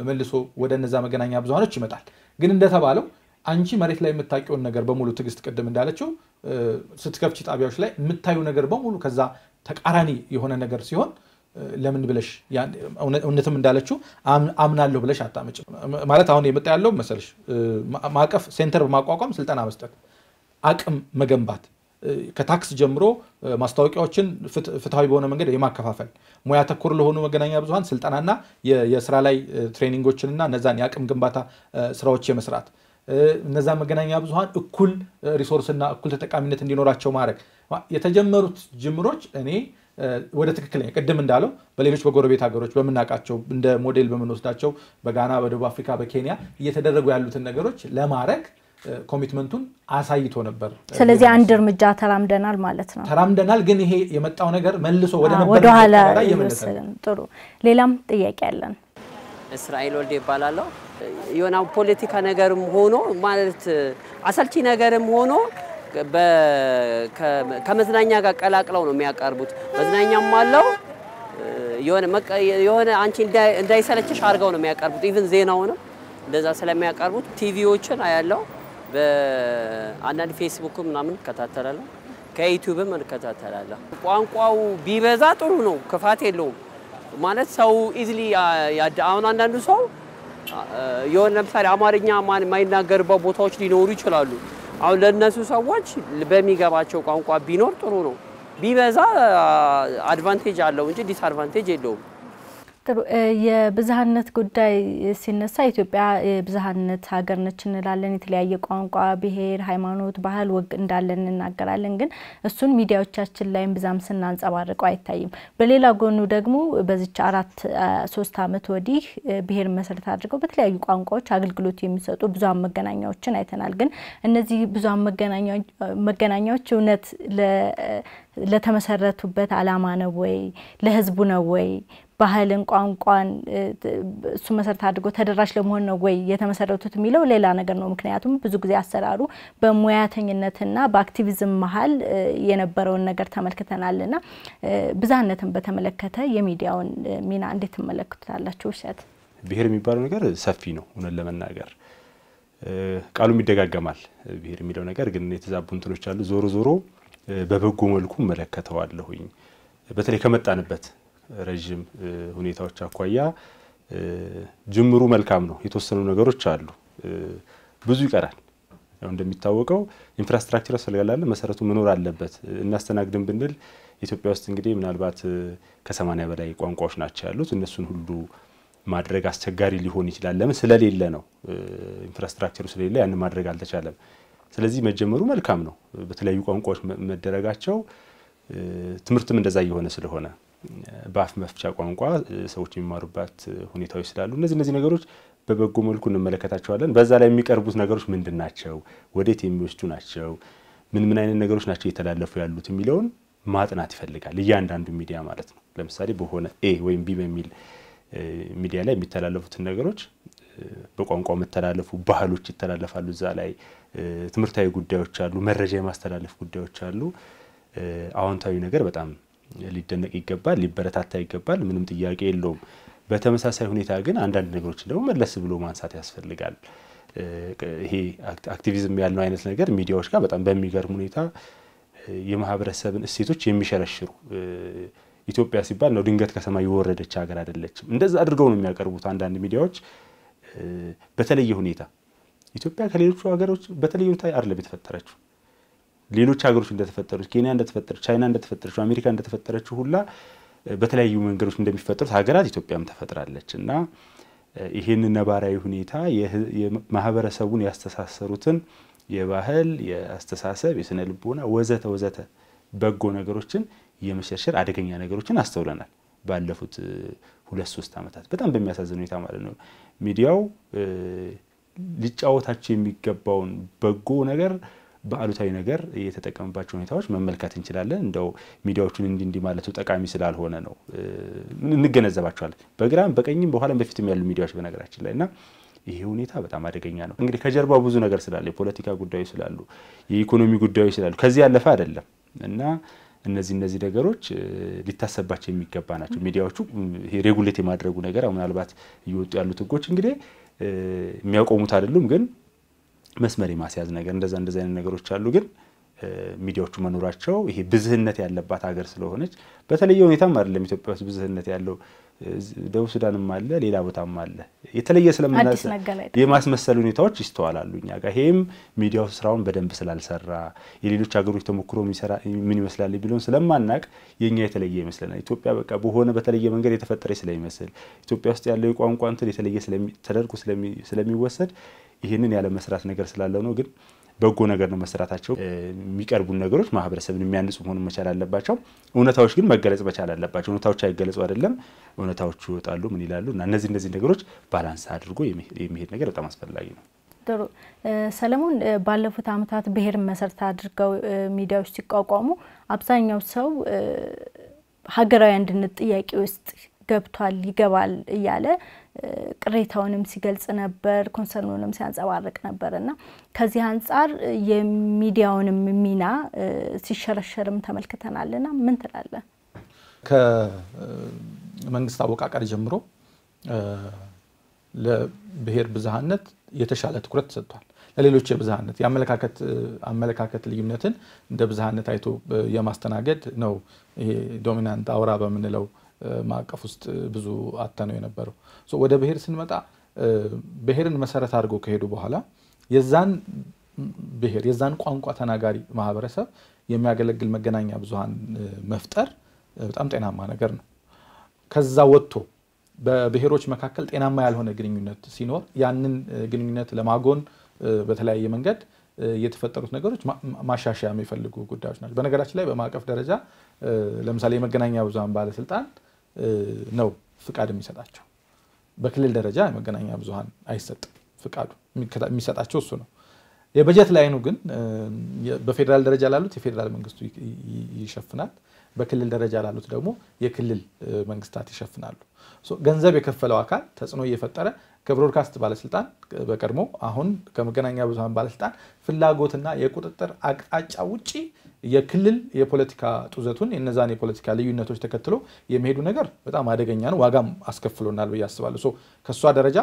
መልሶ ወደ እነዛ መገናኛ ብዙሀኖች ይመጣል። ግን እንደተባለው አንቺ መሬት ላይ የምታውቂውን ነገር በሙሉ ትዕግስት ቅድም እንዳለችው ስትከፍቺ ጣቢያዎች ላይ የምታዩ ነገር በሙሉ ከዛ ተቃራኒ የሆነ ነገር ሲሆን ለምን ብለሽ እውነትም እንዳለችው አምናለሁ ብለሽ አትመጭም ማለት አሁን እየመጣ ያለው መሰለሽ ማዕቀፍ center በማቋቋም ስልጠና መስጠት አቅም መገንባት ከታክስ ጀምሮ ማስታወቂያዎችን ፍትሐዊ በሆነ መንገድ የማከፋፈል ሙያ ተኮር ለሆኑ መገናኛ ብዙሀን ስልጠናና የስራ ላይ training ኦችንና እነዛን የአቅም ግንባታ ስራዎች የመስራት እነዛ መገናኛ ብዙሀን እኩል resource ና እኩል ተጠቃሚነት እንዲኖራቸው ማድረግ። የተጀመሩት ጅምሮች እኔ ወደ ትክክለኛ ቅድም እንዳለው በሌሎች በጎረቤት ሀገሮች በምናውቃቸው እንደ ሞዴል በምንወስዳቸው በጋና፣ በደቡብ አፍሪካ፣ በኬንያ እየተደረጉ ያሉትን ነገሮች ለማድረግ commitment ኡን አሳይቶ ነበር። ስለዚህ አንድ እርምጃ ተራምደናል ማለት ነው። ተራምደናል፣ ግን ይሄ የመጣው ነገር መልሶ ወደ ወደኋላ ይመስልን። ጥሩ። ሌላም ጥያቄ አለን። እስራኤል ወልዴ እባላለሁ። የሆነ ፖለቲካ ነገርም ሆኖ ማለት አሰልቺ ነገርም ሆኖ ከመዝናኛ ጋር ቀላቅለው ነው የሚያቀርቡት። መዝናኛም አለው የሆነ አንቺ እንዳይሰለችሽ አድርገው ነው የሚያቀርቡት። even ዜናውንም እንደዛ ስለሚያቀርቡት ቲቪዎችን አያለው። በአንዳንድ ፌስቡክ ምናምን እከታተላለሁ፣ ከ YouTube ም እከታተላለሁ። ቋንቋው ቢበዛ ጥሩ ነው፣ ክፋት የለውም። ማለት ሰው easily አሁን አንዳንዱ ሰው የሆነ ለምሳሌ አማርኛ የማይናገርበት ቦታዎች ሊኖሩ ይችላሉ። አሁን ለእነሱ ሰዎች በሚገባቸው ቋንቋ ቢኖር ጥሩ ነው። ቢበዛ advantage አለው እንጂ disadvantage የለውም። ጥሩ የብዝሃነት ጉዳይ ሲነሳ ኢትዮጵያ የብዝሃነት ሀገር ነች እንላለን። የተለያየ ቋንቋ፣ ብሔር፣ ሃይማኖት፣ ባህል፣ ወግ እንዳለን እንናገራለን። ግን እሱን ሚዲያዎቻችን ላይም ብዛም ስናንጸባርቀው አይታይም። በሌላ ጎኑ ደግሞ በዚች አራት ሶስት አመት ወዲህ ብሔር መሰረት አድርገው በተለያዩ ቋንቋዎች አገልግሎት የሚሰጡ ብዙሃን መገናኛዎችን አይተናል። ግን እነዚህ ብዙሃን መገናኛዎች እውነት ለተመሰረቱበት አላማ ነው ወይ? ለህዝቡ ነው ወይ? ባህልን፣ ቋንቋን እሱ መሰረት አድርጎ ተደራሽ ለመሆን ነው ወይ የተመሰረቱት የሚለው ሌላ ነገር ነው። ምክንያቱም ብዙ ጊዜ አሰራሩ በሙያተኝነትና በአክቲቪዝም መሀል የነበረውን ነገር ተመልክተናልና ብዝሃነትን በተመለከተ የሚዲያውን ሚና እንዴት ትመለከቱታላችሁ? ውሸት ብሔር የሚባለው ነገር ሰፊ ነው። እውነት ለመናገር ቃሉም ይደጋገማል። ብሔር የሚለው ነገር ግን የተዛቡ እንትኖች አሉ። ዞሮ ዞሮ በበጎ መልኩ እመለከተዋለሁኝ። በተለይ ከመጣንበት ረዥም ሁኔታዎች አኳያ ጅምሩ መልካም ነው። የተወሰኑ ነገሮች አሉ፣ ብዙ ይቀራል። ያው እንደሚታወቀው infrastructure ያስፈልጋል፣ መሰረቱ መኖር አለበት። እናስተናግድን ብንል ኢትዮጵያ ውስጥ እንግዲህ ምናልባት ከሰማኒያ በላይ ቋንቋዎች ናቸው ያሉት። እነሱን ሁሉ ማድረግ አስቸጋሪ ሊሆን ይችላል። ለምን ስለሌለ ነው። infrastructure ኡ ስለሌለ ያንን ማድረግ አልተቻለም። ስለዚህ መጀመሩ መልካም ነው። በተለያዩ ቋንቋዎች መደረጋቸው ትምህርትም እንደዛ እየሆነ ስለሆነ በአፍ መፍቻ ቋንቋ ሰዎች የሚማሩባት ሁኔታዎች ስላሉ እነዚህ እነዚህ ነገሮች በበጎ መልኩ እንመለከታቸዋለን። በዛ ላይ የሚቀርቡት ነገሮች ምንድን ናቸው? ወዴት የሚወስዱ ናቸው? ምን ምን አይነት ነገሮች ናቸው እየተላለፉ ያሉት የሚለውን ማጥናት ይፈልጋል። እያንዳንዱ ሚዲያ ማለት ነው። ለምሳሌ በሆነ A ወይም B በሚል ሚዲያ ላይ የሚተላለፉትን ነገሮች በቋንቋ መተላለፉ ባህሎች ይተላለፋሉ። እዛ ላይ ትምህርታዊ ጉዳዮች አሉ፣ መረጃ የማስተላለፍ ጉዳዮች አሉ። አዎንታዊ ነገር በጣም ሊደነቅ ይገባል፣ ሊበረታታ ይገባል። ምንም ጥያቄ የለውም። በተመሳሳይ ሁኔታ ግን አንዳንድ ነገሮችን ደግሞ መለስ ብሎ ማንሳት ያስፈልጋል። ይሄ አክቲቪዝም ያልነው አይነት ነገር ሚዲያዎች ጋር በጣም በሚገርም ሁኔታ የማህበረሰብን እሴቶች የሚሸረሽሩ ኢትዮጵያ ሲባል ነው ድንገት ከሰማይ የወረደች ሀገር አይደለችም። እንደዛ አድርገው ነው የሚያቀርቡት አንዳንድ ሚዲያዎች በተለየ ሁኔታ ኢትዮጵያ ከሌሎቹ ሀገሮች በተለየ ሁኔታ አይደለም የተፈጠረችው። ሌሎች ሀገሮች እንደተፈጠሩት ኬንያ እንደተፈጠረች፣ ቻይና እንደተፈጠረችው፣ አሜሪካ እንደተፈጠረችው ሁላ በተለያዩ መንገዶች እንደሚፈጠሩት ሀገራት ኢትዮጵያም ተፈጥራለች እና ይህን ነባራዊ ሁኔታ ማህበረሰቡን ያስተሳሰሩትን የባህል፣ የአስተሳሰብ፣ የስነ ልቦና ወዘተ ወዘተ በጎ ነገሮችን የመሸርሸር አደገኛ ነገሮችን አስተውለናል ባለፉት ሁለት ሶስት ዓመታት በጣም በሚያሳዝን ሁኔታ ማለት ነው። ሚዲያው ሊጫወታቸው የሚገባውን በጎ ነገር በአሉታዊ ነገር የተጠቀምባቸው ሁኔታዎች መመልከት እንችላለን። እንደው ሚዲያዎቹን እንዲህ እንዲህ ማለቱ ጠቃሚ ስላልሆነ ነው እንገነዘባቸዋለን። በግራም በቀኝም በኋላም በፊትም ያሉ ሚዲያዎች በነገራችን ላይ እና ይሄ ሁኔታ በጣም አደገኛ ነው። እንግዲህ ከጀርባው ብዙ ነገር ስላለ የፖለቲካ ጉዳዮች ስላሉ፣ የኢኮኖሚ ጉዳዮች ስላሉ ከዚህ ያለፈ አይደለም እና እነዚህ እነዚህ ነገሮች ሊታሰባቸው የሚገባ ናቸው። ሚዲያዎቹ ሬጉሌት የማድረጉ ነገር ምናልባት እየወጡ ያሉት ህጎች እንግዲህ የሚያቆሙት አይደሉም፣ ግን መስመር የማስያዝ ነገር እንደዛ እንደዚ አይነት ነገሮች አሉ። ግን ሚዲያዎቹ መኖራቸው ይሄ ብዝህነት ያለባት ሀገር ስለሆነች በተለየ ሁኔታም አይደለም ኢትዮጵያ ውስጥ ብዝህነት ያለው ደቡብ ሱዳንም አለ፣ ሌላ ቦታም አለ። የተለየ ስለምናስ የማስመሰል ሁኔታዎች ይስተዋላሉ እኛ ጋር። ይሄም ሚዲያው ስራውን በደንብ ስላልሰራ የሌሎች ሀገሮች ተሞክሮ ምን ይመስላል ቢለውን ስለማናቅ የእኛ የተለየ ይመስለናል። ኢትዮጵያ በቃ በሆነ በተለየ መንገድ የተፈጠረ ስለሚመስል ኢትዮጵያ ውስጥ ያለው የቋንቋ እንትን የተለየ ተደርጎ ስለሚወሰድ ይህንን ያለ መስራት ነገር ስላለው ነው ግን በጎ ነገር ነው መሰራታቸው። የሚቀርቡ ነገሮች ማህበረሰብን የሚያንጹ መሆኑን መቻል አለባቸው። እውነታዎች ግን መገለጽ መቻል አለባቸው። እውነታዎች አይገለጹ አይደለም፣ እውነታዎቹ ይወጣሉ። ምን ይላሉ? እና እነዚህ እነዚህ ነገሮች balance አድርጎ የሚሄድ ነገር በጣም አስፈላጊ ነው። ጥሩ ሰለሞን፣ ባለፉት ዓመታት ብሔርን መሰረት አድርገው ሚዲያዎች ሲቋቋሙ አብዛኛው ሰው ሀገራዊ አንድነት ጥያቄ ውስጥ ገብቷል ይገባል እያለ ቅሬታውንም ሲገልጽ ነበር፣ concern ኑንም ሲያንጸባርቅ ነበር እና ከዚህ አንጻር የሚዲያውንም ሚና ሲሸረሸርም ተመልክተናልና ምን ትላለን? ከመንግስት አወቃቀር ጀምሮ ለብሔር ብዝሃነት የተሻለ ትኩረት ተሰጥቷል። ለሌሎች የብዝሃነት የአመለካከት ልዩነትን እንደ ብዝሃነት አይቶ የማስተናገድ ነው። ይሄ ዶሚናንት አውራ በምንለው ማዕቀፍ ውስጥ ብዙ አተነው የነበረው። ወደ ብሔር ስንመጣ ብሔርን መሰረት አድርገው ከሄዱ በኋላ የዛን ብሔር የዛን ቋንቋ ተናጋሪ ማህበረሰብ የሚያገለግል መገናኛ ብዙሃን መፍጠር በጣም ጤናማ ነገር ነው። ከዛ ወጥቶ በብሔሮች መካከል ጤናማ ያልሆነ ግንኙነት ሲኖር ያንን ግንኙነት ለማጎን በተለያየ መንገድ የተፈጠሩት ነገሮች ማሻሻያ የሚፈልጉ ጉዳዮች ናቸው። በነገራችን ላይ በማዕቀፍ ደረጃ ለምሳሌ የመገናኛ ብዙሃን ባለስልጣን ነው ፍቃድ የሚሰጣቸው። በክልል ደረጃ የመገናኛ ብዙሃን አይሰጥም ፍቃዱ፣ የሚሰጣቸው እሱ ነው። የበጀት ላይኑ ግን በፌዴራል ደረጃ ላሉት የፌዴራል መንግስቱ ይሸፍናል። በክልል ደረጃ ላሉት ደግሞ የክልል መንግስታት ይሸፍናሉ። ገንዘብ የከፈለው አካል ተጽዕኖ እየፈጠረ ከብሮድካስት ባለስልጣን በቀድሞ አሁን ከመገናኛ ብዙሃን ባለስልጣን ፍላጎትና የቁጥጥር አቅጣጫ ውጪ የክልል የፖለቲካ ጡዘቱን የነዛን የፖለቲካ ልዩነቶች ተከትሎ የሚሄዱ ነገር በጣም አደገኛ ነው። ዋጋም አስከፍሎናል ብዬ አስባለሁ። ከህግ ደረጃ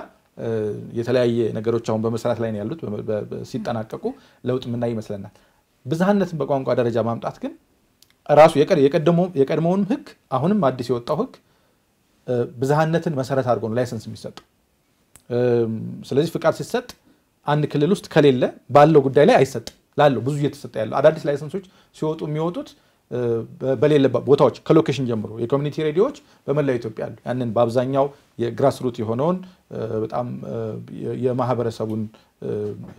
የተለያየ ነገሮች አሁን በመስራት ላይ ነው ያሉት። ሲጠናቀቁ ለውጥ የምናይ ይመስለናል። ብዝሃነትን በቋንቋ ደረጃ ማምጣት ግን ራሱ የቀድሞውንም ህግ አሁንም አዲስ የወጣው ህግ ብዝሃነትን መሰረት አድርጎ ነው license የሚሰጠው። ስለዚህ ፍቃድ ሲሰጥ አንድ ክልል ውስጥ ከሌለ ባለው ጉዳይ ላይ አይሰጥም። ላለው ብዙ እየተሰጠ ያለው አዳዲስ license ኦች ሲወጡ የሚወጡት በሌለ ቦታዎች ከ location ጀምሮ የ community ሬዲዮዎች በመላው ኢትዮጵያ አሉ። ያንን በአብዛኛው የግራስ ሩት የሆነውን በጣም የማህበረሰቡን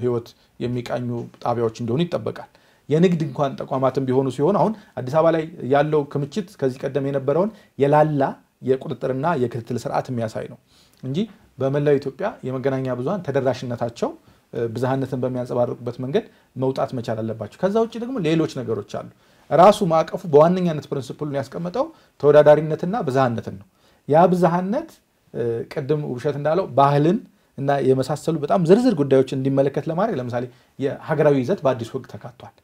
ህይወት የሚቃኙ ጣቢያዎች እንዲሆኑ ይጠበቃል። የንግድ እንኳን ተቋማትን ቢሆኑ ሲሆን አሁን አዲስ አበባ ላይ ያለው ክምችት ከዚህ ቀደም የነበረውን የላላ የቁጥጥርና የክትትል ስርዓት የሚያሳይ ነው እንጂ በመላው ኢትዮጵያ የመገናኛ ብዙሃን ተደራሽነታቸው ብዝሃነትን በሚያንጸባርቁበት መንገድ መውጣት መቻል አለባቸው። ከዛ ውጭ ደግሞ ሌሎች ነገሮች አሉ። ራሱ ማዕቀፉ በዋነኛነት principle ኡን ያስቀመጠው ተወዳዳሪነትና ብዝሃነትን ነው። ያ ብዝሃነት ቅድም ውብሸት እንዳለው ባህልን እና የመሳሰሉ በጣም ዝርዝር ጉዳዮችን እንዲመለከት ለማድረግ ለምሳሌ የሀገራዊ ይዘት በአዲሱ ህግ ተካቷል።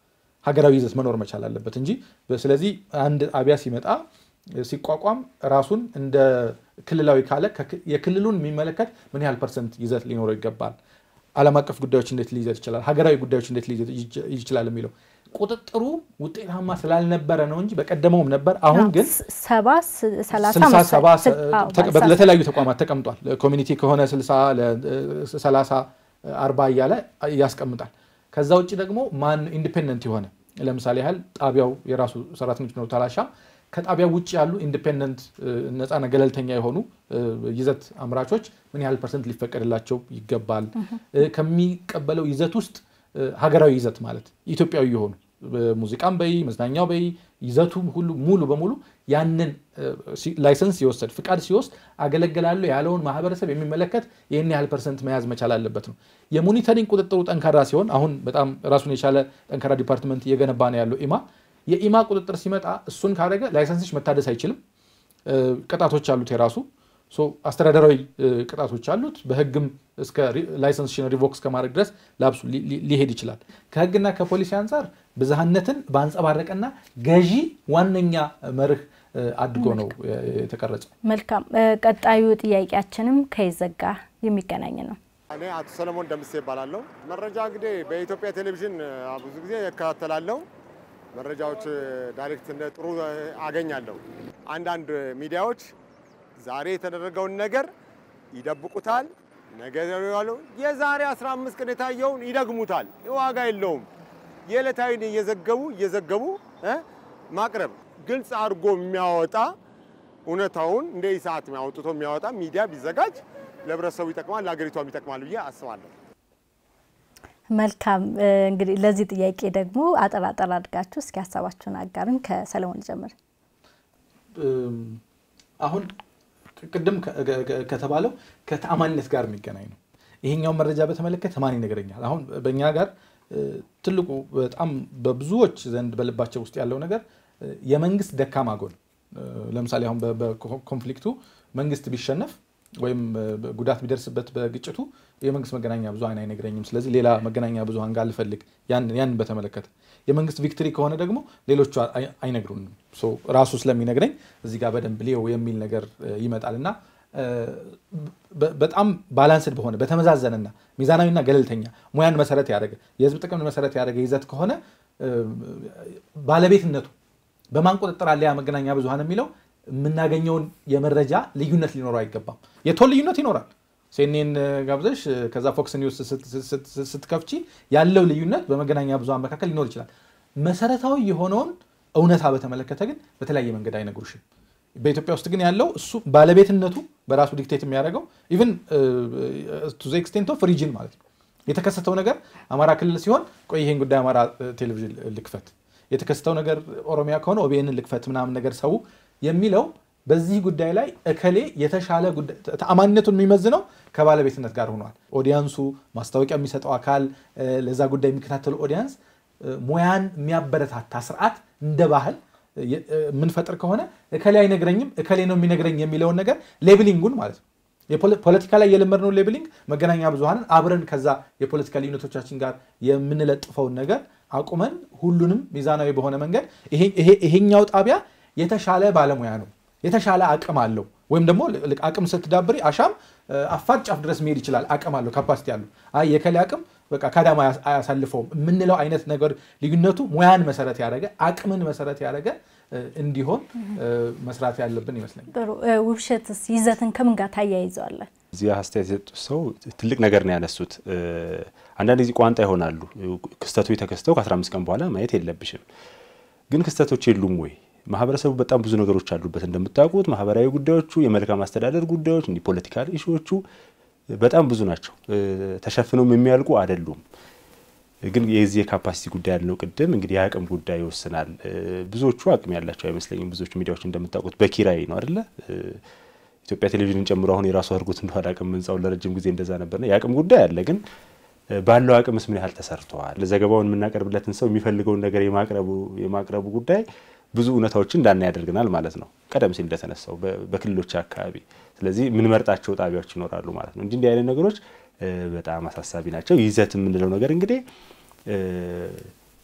ሀገራዊ ይዘት መኖር መቻል አለበት እንጂ ስለዚህ አንድ ጣቢያ ሲመጣ ሲቋቋም ራሱን እንደ ክልላዊ ካለ የክልሉን የሚመለከት ምን ያህል percent ይዘት ሊኖረው ይገባል፣ ዓለም አቀፍ ጉዳዮች እንዴት ሊይዘት ይችላል፣ ሀገራዊ ጉዳዮች እንዴት ሊይዘት ይችላል የሚለው ቁጥጥሩ ውጤታማ ስላልነበረ ነው እንጂ በቀደመውም ነበር። አሁን ግን ለተለያዩ ተቋማት ተቀምጧል። community ከሆነ ሰላሳ አርባ እያለ ያስቀምጣል። ከዛ ውጭ ደግሞ ማን independent የሆነ ለምሳሌ ያህል ጣቢያው የራሱ ሰራተኞች ነው አሻም ከጣቢያው ውጭ ያሉ independent ነፃና ገለልተኛ የሆኑ ይዘት አምራቾች ምን ያህል percent ሊፈቀድላቸው ይገባል? ከሚቀበለው ይዘት ውስጥ ሀገራዊ ይዘት ማለት ኢትዮጵያዊ የሆኑ ሙዚቃም በይ መዝናኛው በይ ይዘቱ ሁሉ ሙሉ በሙሉ ያንን license ሲወሰድ ፍቃድ ሲወስድ አገለግላለሁ ያለውን ማህበረሰብ የሚመለከት ይህን ያህል percent መያዝ መቻል አለበት ነው። የ monitoring ቁጥጥሩ ጠንካራ ሲሆን አሁን በጣም ራሱን የቻለ ጠንካራ department እየገነባ ነው ያለው ኢማ። የኢማ ቁጥጥር ሲመጣ እሱን ካደረገ license ሽ መታደስ አይችልም። ቅጣቶች አሉት የራሱ አስተዳደራዊ ቅጣቶች አሉት። በህግም እስከ license ሽን revoke እስከማድረግ ድረስ ላብሱ ሊሄድ ይችላል። ከህግና ከፖሊሲ አንጻር ብዝሃነትን ባንጸባረቀና ገዢ ዋነኛ መርህ አድርጎ ነው የተቀረጸው። መልካም። ቀጣዩ ጥያቄያችንም ከይዘት ጋር የሚገናኝ ነው። እኔ አቶ ሰለሞን ደምሴ ይባላለሁ። መረጃ እንግዲህ በኢትዮጵያ ቴሌቪዥን ብዙ ጊዜ እከታተላለሁ። መረጃዎች direct ጥሩ አገኛለሁ። አንዳንድ ሚዲያዎች ዛሬ የተደረገውን ነገር ይደብቁታል። ነገ ያለው የዛሬ 15 ቀን የታየውን ይደግሙታል። ዋጋ የለውም። የዕለታዊን እየዘገቡ እየዘገቡ ማቅረብ ግልጽ አድርጎ የሚያወጣ እውነታውን እንደ ሰዓት አውጥቶ የሚያወጣ ሚዲያ ቢዘጋጅ ለህብረተሰቡ ይጠቅማል፣ ለሀገሪቷም ይጠቅማል ብዬ አስባለሁ። መልካም እንግዲህ ለዚህ ጥያቄ ደግሞ አጠር አድርጋችሁ እስኪ ሀሳባችሁን አጋርን። ከሰለሞን ጀምር። አሁን ቅድም ከተባለው ከተአማኒነት ጋር የሚገናኝ ነው። ይሄኛው መረጃ በተመለከተ ማን ይነግረኛል? አሁን በእኛ ጋር ትልቁ በጣም በብዙዎች ዘንድ በልባቸው ውስጥ ያለው ነገር የመንግስት ደካማ ጎን፣ ለምሳሌ አሁን በኮንፍሊክቱ መንግስት ቢሸነፍ ወይም ጉዳት ቢደርስበት በግጭቱ የመንግስት መገናኛ ብዙኃን አይነግረኝም። ስለዚህ ሌላ መገናኛ ብዙኃን ጋር ልፈልግ። ያንን በተመለከተ የመንግስት victory ከሆነ ደግሞ ሌሎቹ አይነግሩንም። ራሱ ስለሚነግረኝ እዚህ ጋር በደንብ ሊየው የሚል ነገር ይመጣል እና በጣም balanced በሆነ በተመዛዘነና ሚዛናዊና ገለልተኛ ሙያን መሰረት ያደረገ የህዝብ ጥቅምን መሰረት ያደረገ ይዘት ከሆነ ባለቤትነቱ በማን ቁጥጥር አለ ያ መገናኛ ብዙኃን የሚለው የምናገኘውን የመረጃ ልዩነት ሊኖረው አይገባም። የ tone ልዩነት ይኖራል። ሲኤንኤን ከፍተሽ ከዛ ፎክስ ኒውስ ስትከፍቺ ያለው ልዩነት በመገናኛ ብዙኃን መካከል ሊኖር ይችላል። መሰረታዊ የሆነውን እውነታ በተመለከተ ግን በተለያየ መንገድ አይነግሩሽም። በኢትዮጵያ ውስጥ ግን ያለው እሱ ባለቤትነቱ በራሱ dictate የሚያደርገው even to the extent of region ማለት ነው። የተከሰተው ነገር አማራ ክልል ሲሆን ቆይ ይሄን ጉዳይ አማራ ቴሌቪዥን ልክፈት፣ የተከሰተው ነገር ኦሮሚያ ከሆነ ኦቢኤንን ልክፈት ምናምን ነገር ሰው የሚለው በዚህ ጉዳይ ላይ እከሌ የተሻለ ተአማኒነቱን የሚመዝነው ከባለቤትነት ጋር ሆኗል። audience ኡ፣ ማስታወቂያ የሚሰጠው አካል፣ ለዛ ጉዳይ የሚከታተሉ audience ሙያን የሚያበረታታ ስርዓት እንደ ባህል የምንፈጥር ከሆነ እከሌ አይነግረኝም እከሌ ነው የሚነግረኝ የሚለውን ነገር labeling ኡን ማለት ነው። ፖለቲካ ላይ የለመድነው labeling መገናኛ ብዙኃንን አብረን ከዛ የፖለቲካ ልዩነቶቻችን ጋር የምንለጥፈውን ነገር አቁመን ሁሉንም ሚዛናዊ በሆነ መንገድ ይሄኛው ጣቢያ የተሻለ ባለሙያ ነው፣ የተሻለ አቅም አለው። ወይም ደግሞ አቅም ስትዳብሪ አሻም አፋር ጫፍ ድረስ መሄድ ይችላል፣ አቅም አለው፣ capacity አለው። አይ የእከሌ አቅም በቃ ከአዳማ አያሳልፈውም የምንለው አይነት ነገር ልዩነቱ ሙያን መሰረት ያደረገ አቅምን መሰረት ያደረገ እንዲሆን መስራት ያለብን ይመስለኛል። ጥሩ ውብሸትስ ይዘትን ከምን ጋር ታያይዘዋለን? እዚህ አስተያየት የሰጡት ሰው ትልቅ ነገር ነው ያነሱት። አንዳንድ ጊዜ ቋንጣ ይሆናሉ። ክስተቱ የተከስተው ከ15 ቀን በኋላ ማየት የለብሽም። ግን ክስተቶች የሉም ወይ? ማህበረሰቡ በጣም ብዙ ነገሮች አሉበት እንደምታውቁት፣ ማህበራዊ ጉዳዮቹ፣ የመልካም አስተዳደር ጉዳዮች፣ እንዲህ political issue ዎቹ በጣም ብዙ ናቸው። ተሸፍነውም የሚያልቁ አይደሉም። ግን የዚህ የ capacity ጉዳይ ያልነው ቅድም እንግዲህ የአቅም ጉዳይ ይወስናል። ብዙዎቹ አቅም ያላቸው አይመስለኝም። ብዙዎቹ ሚዲያዎች እንደምታውቁት በኪራይ ነው አይደለ? ኢትዮጵያ ቴሌቪዥንን ጨምሮ አሁን የራሱ አድርጎት እንደሆነ አቅም ህንጻውን ለረጅም ጊዜ እንደዛ ነበርና የአቅም ጉዳይ አለ። ግን ባለው አቅምስ ምን ያህል ተሰርተዋል? ዘገባውን የምናቀርብለትን ሰው የሚፈልገውን ነገር የማቅረቡ ጉዳይ ብዙ እውነታዎችን እንዳናይ ያደርገናል ማለት ነው። ቀደም ሲል እንደተነሳው በክልሎች አካባቢ ስለዚህ የምንመርጣቸው ጣቢያዎች ይኖራሉ ማለት ነው። እንዲህ እንዲህ አይነት ነገሮች በጣም አሳሳቢ ናቸው። ይዘት የምንለው ነገር እንግዲህ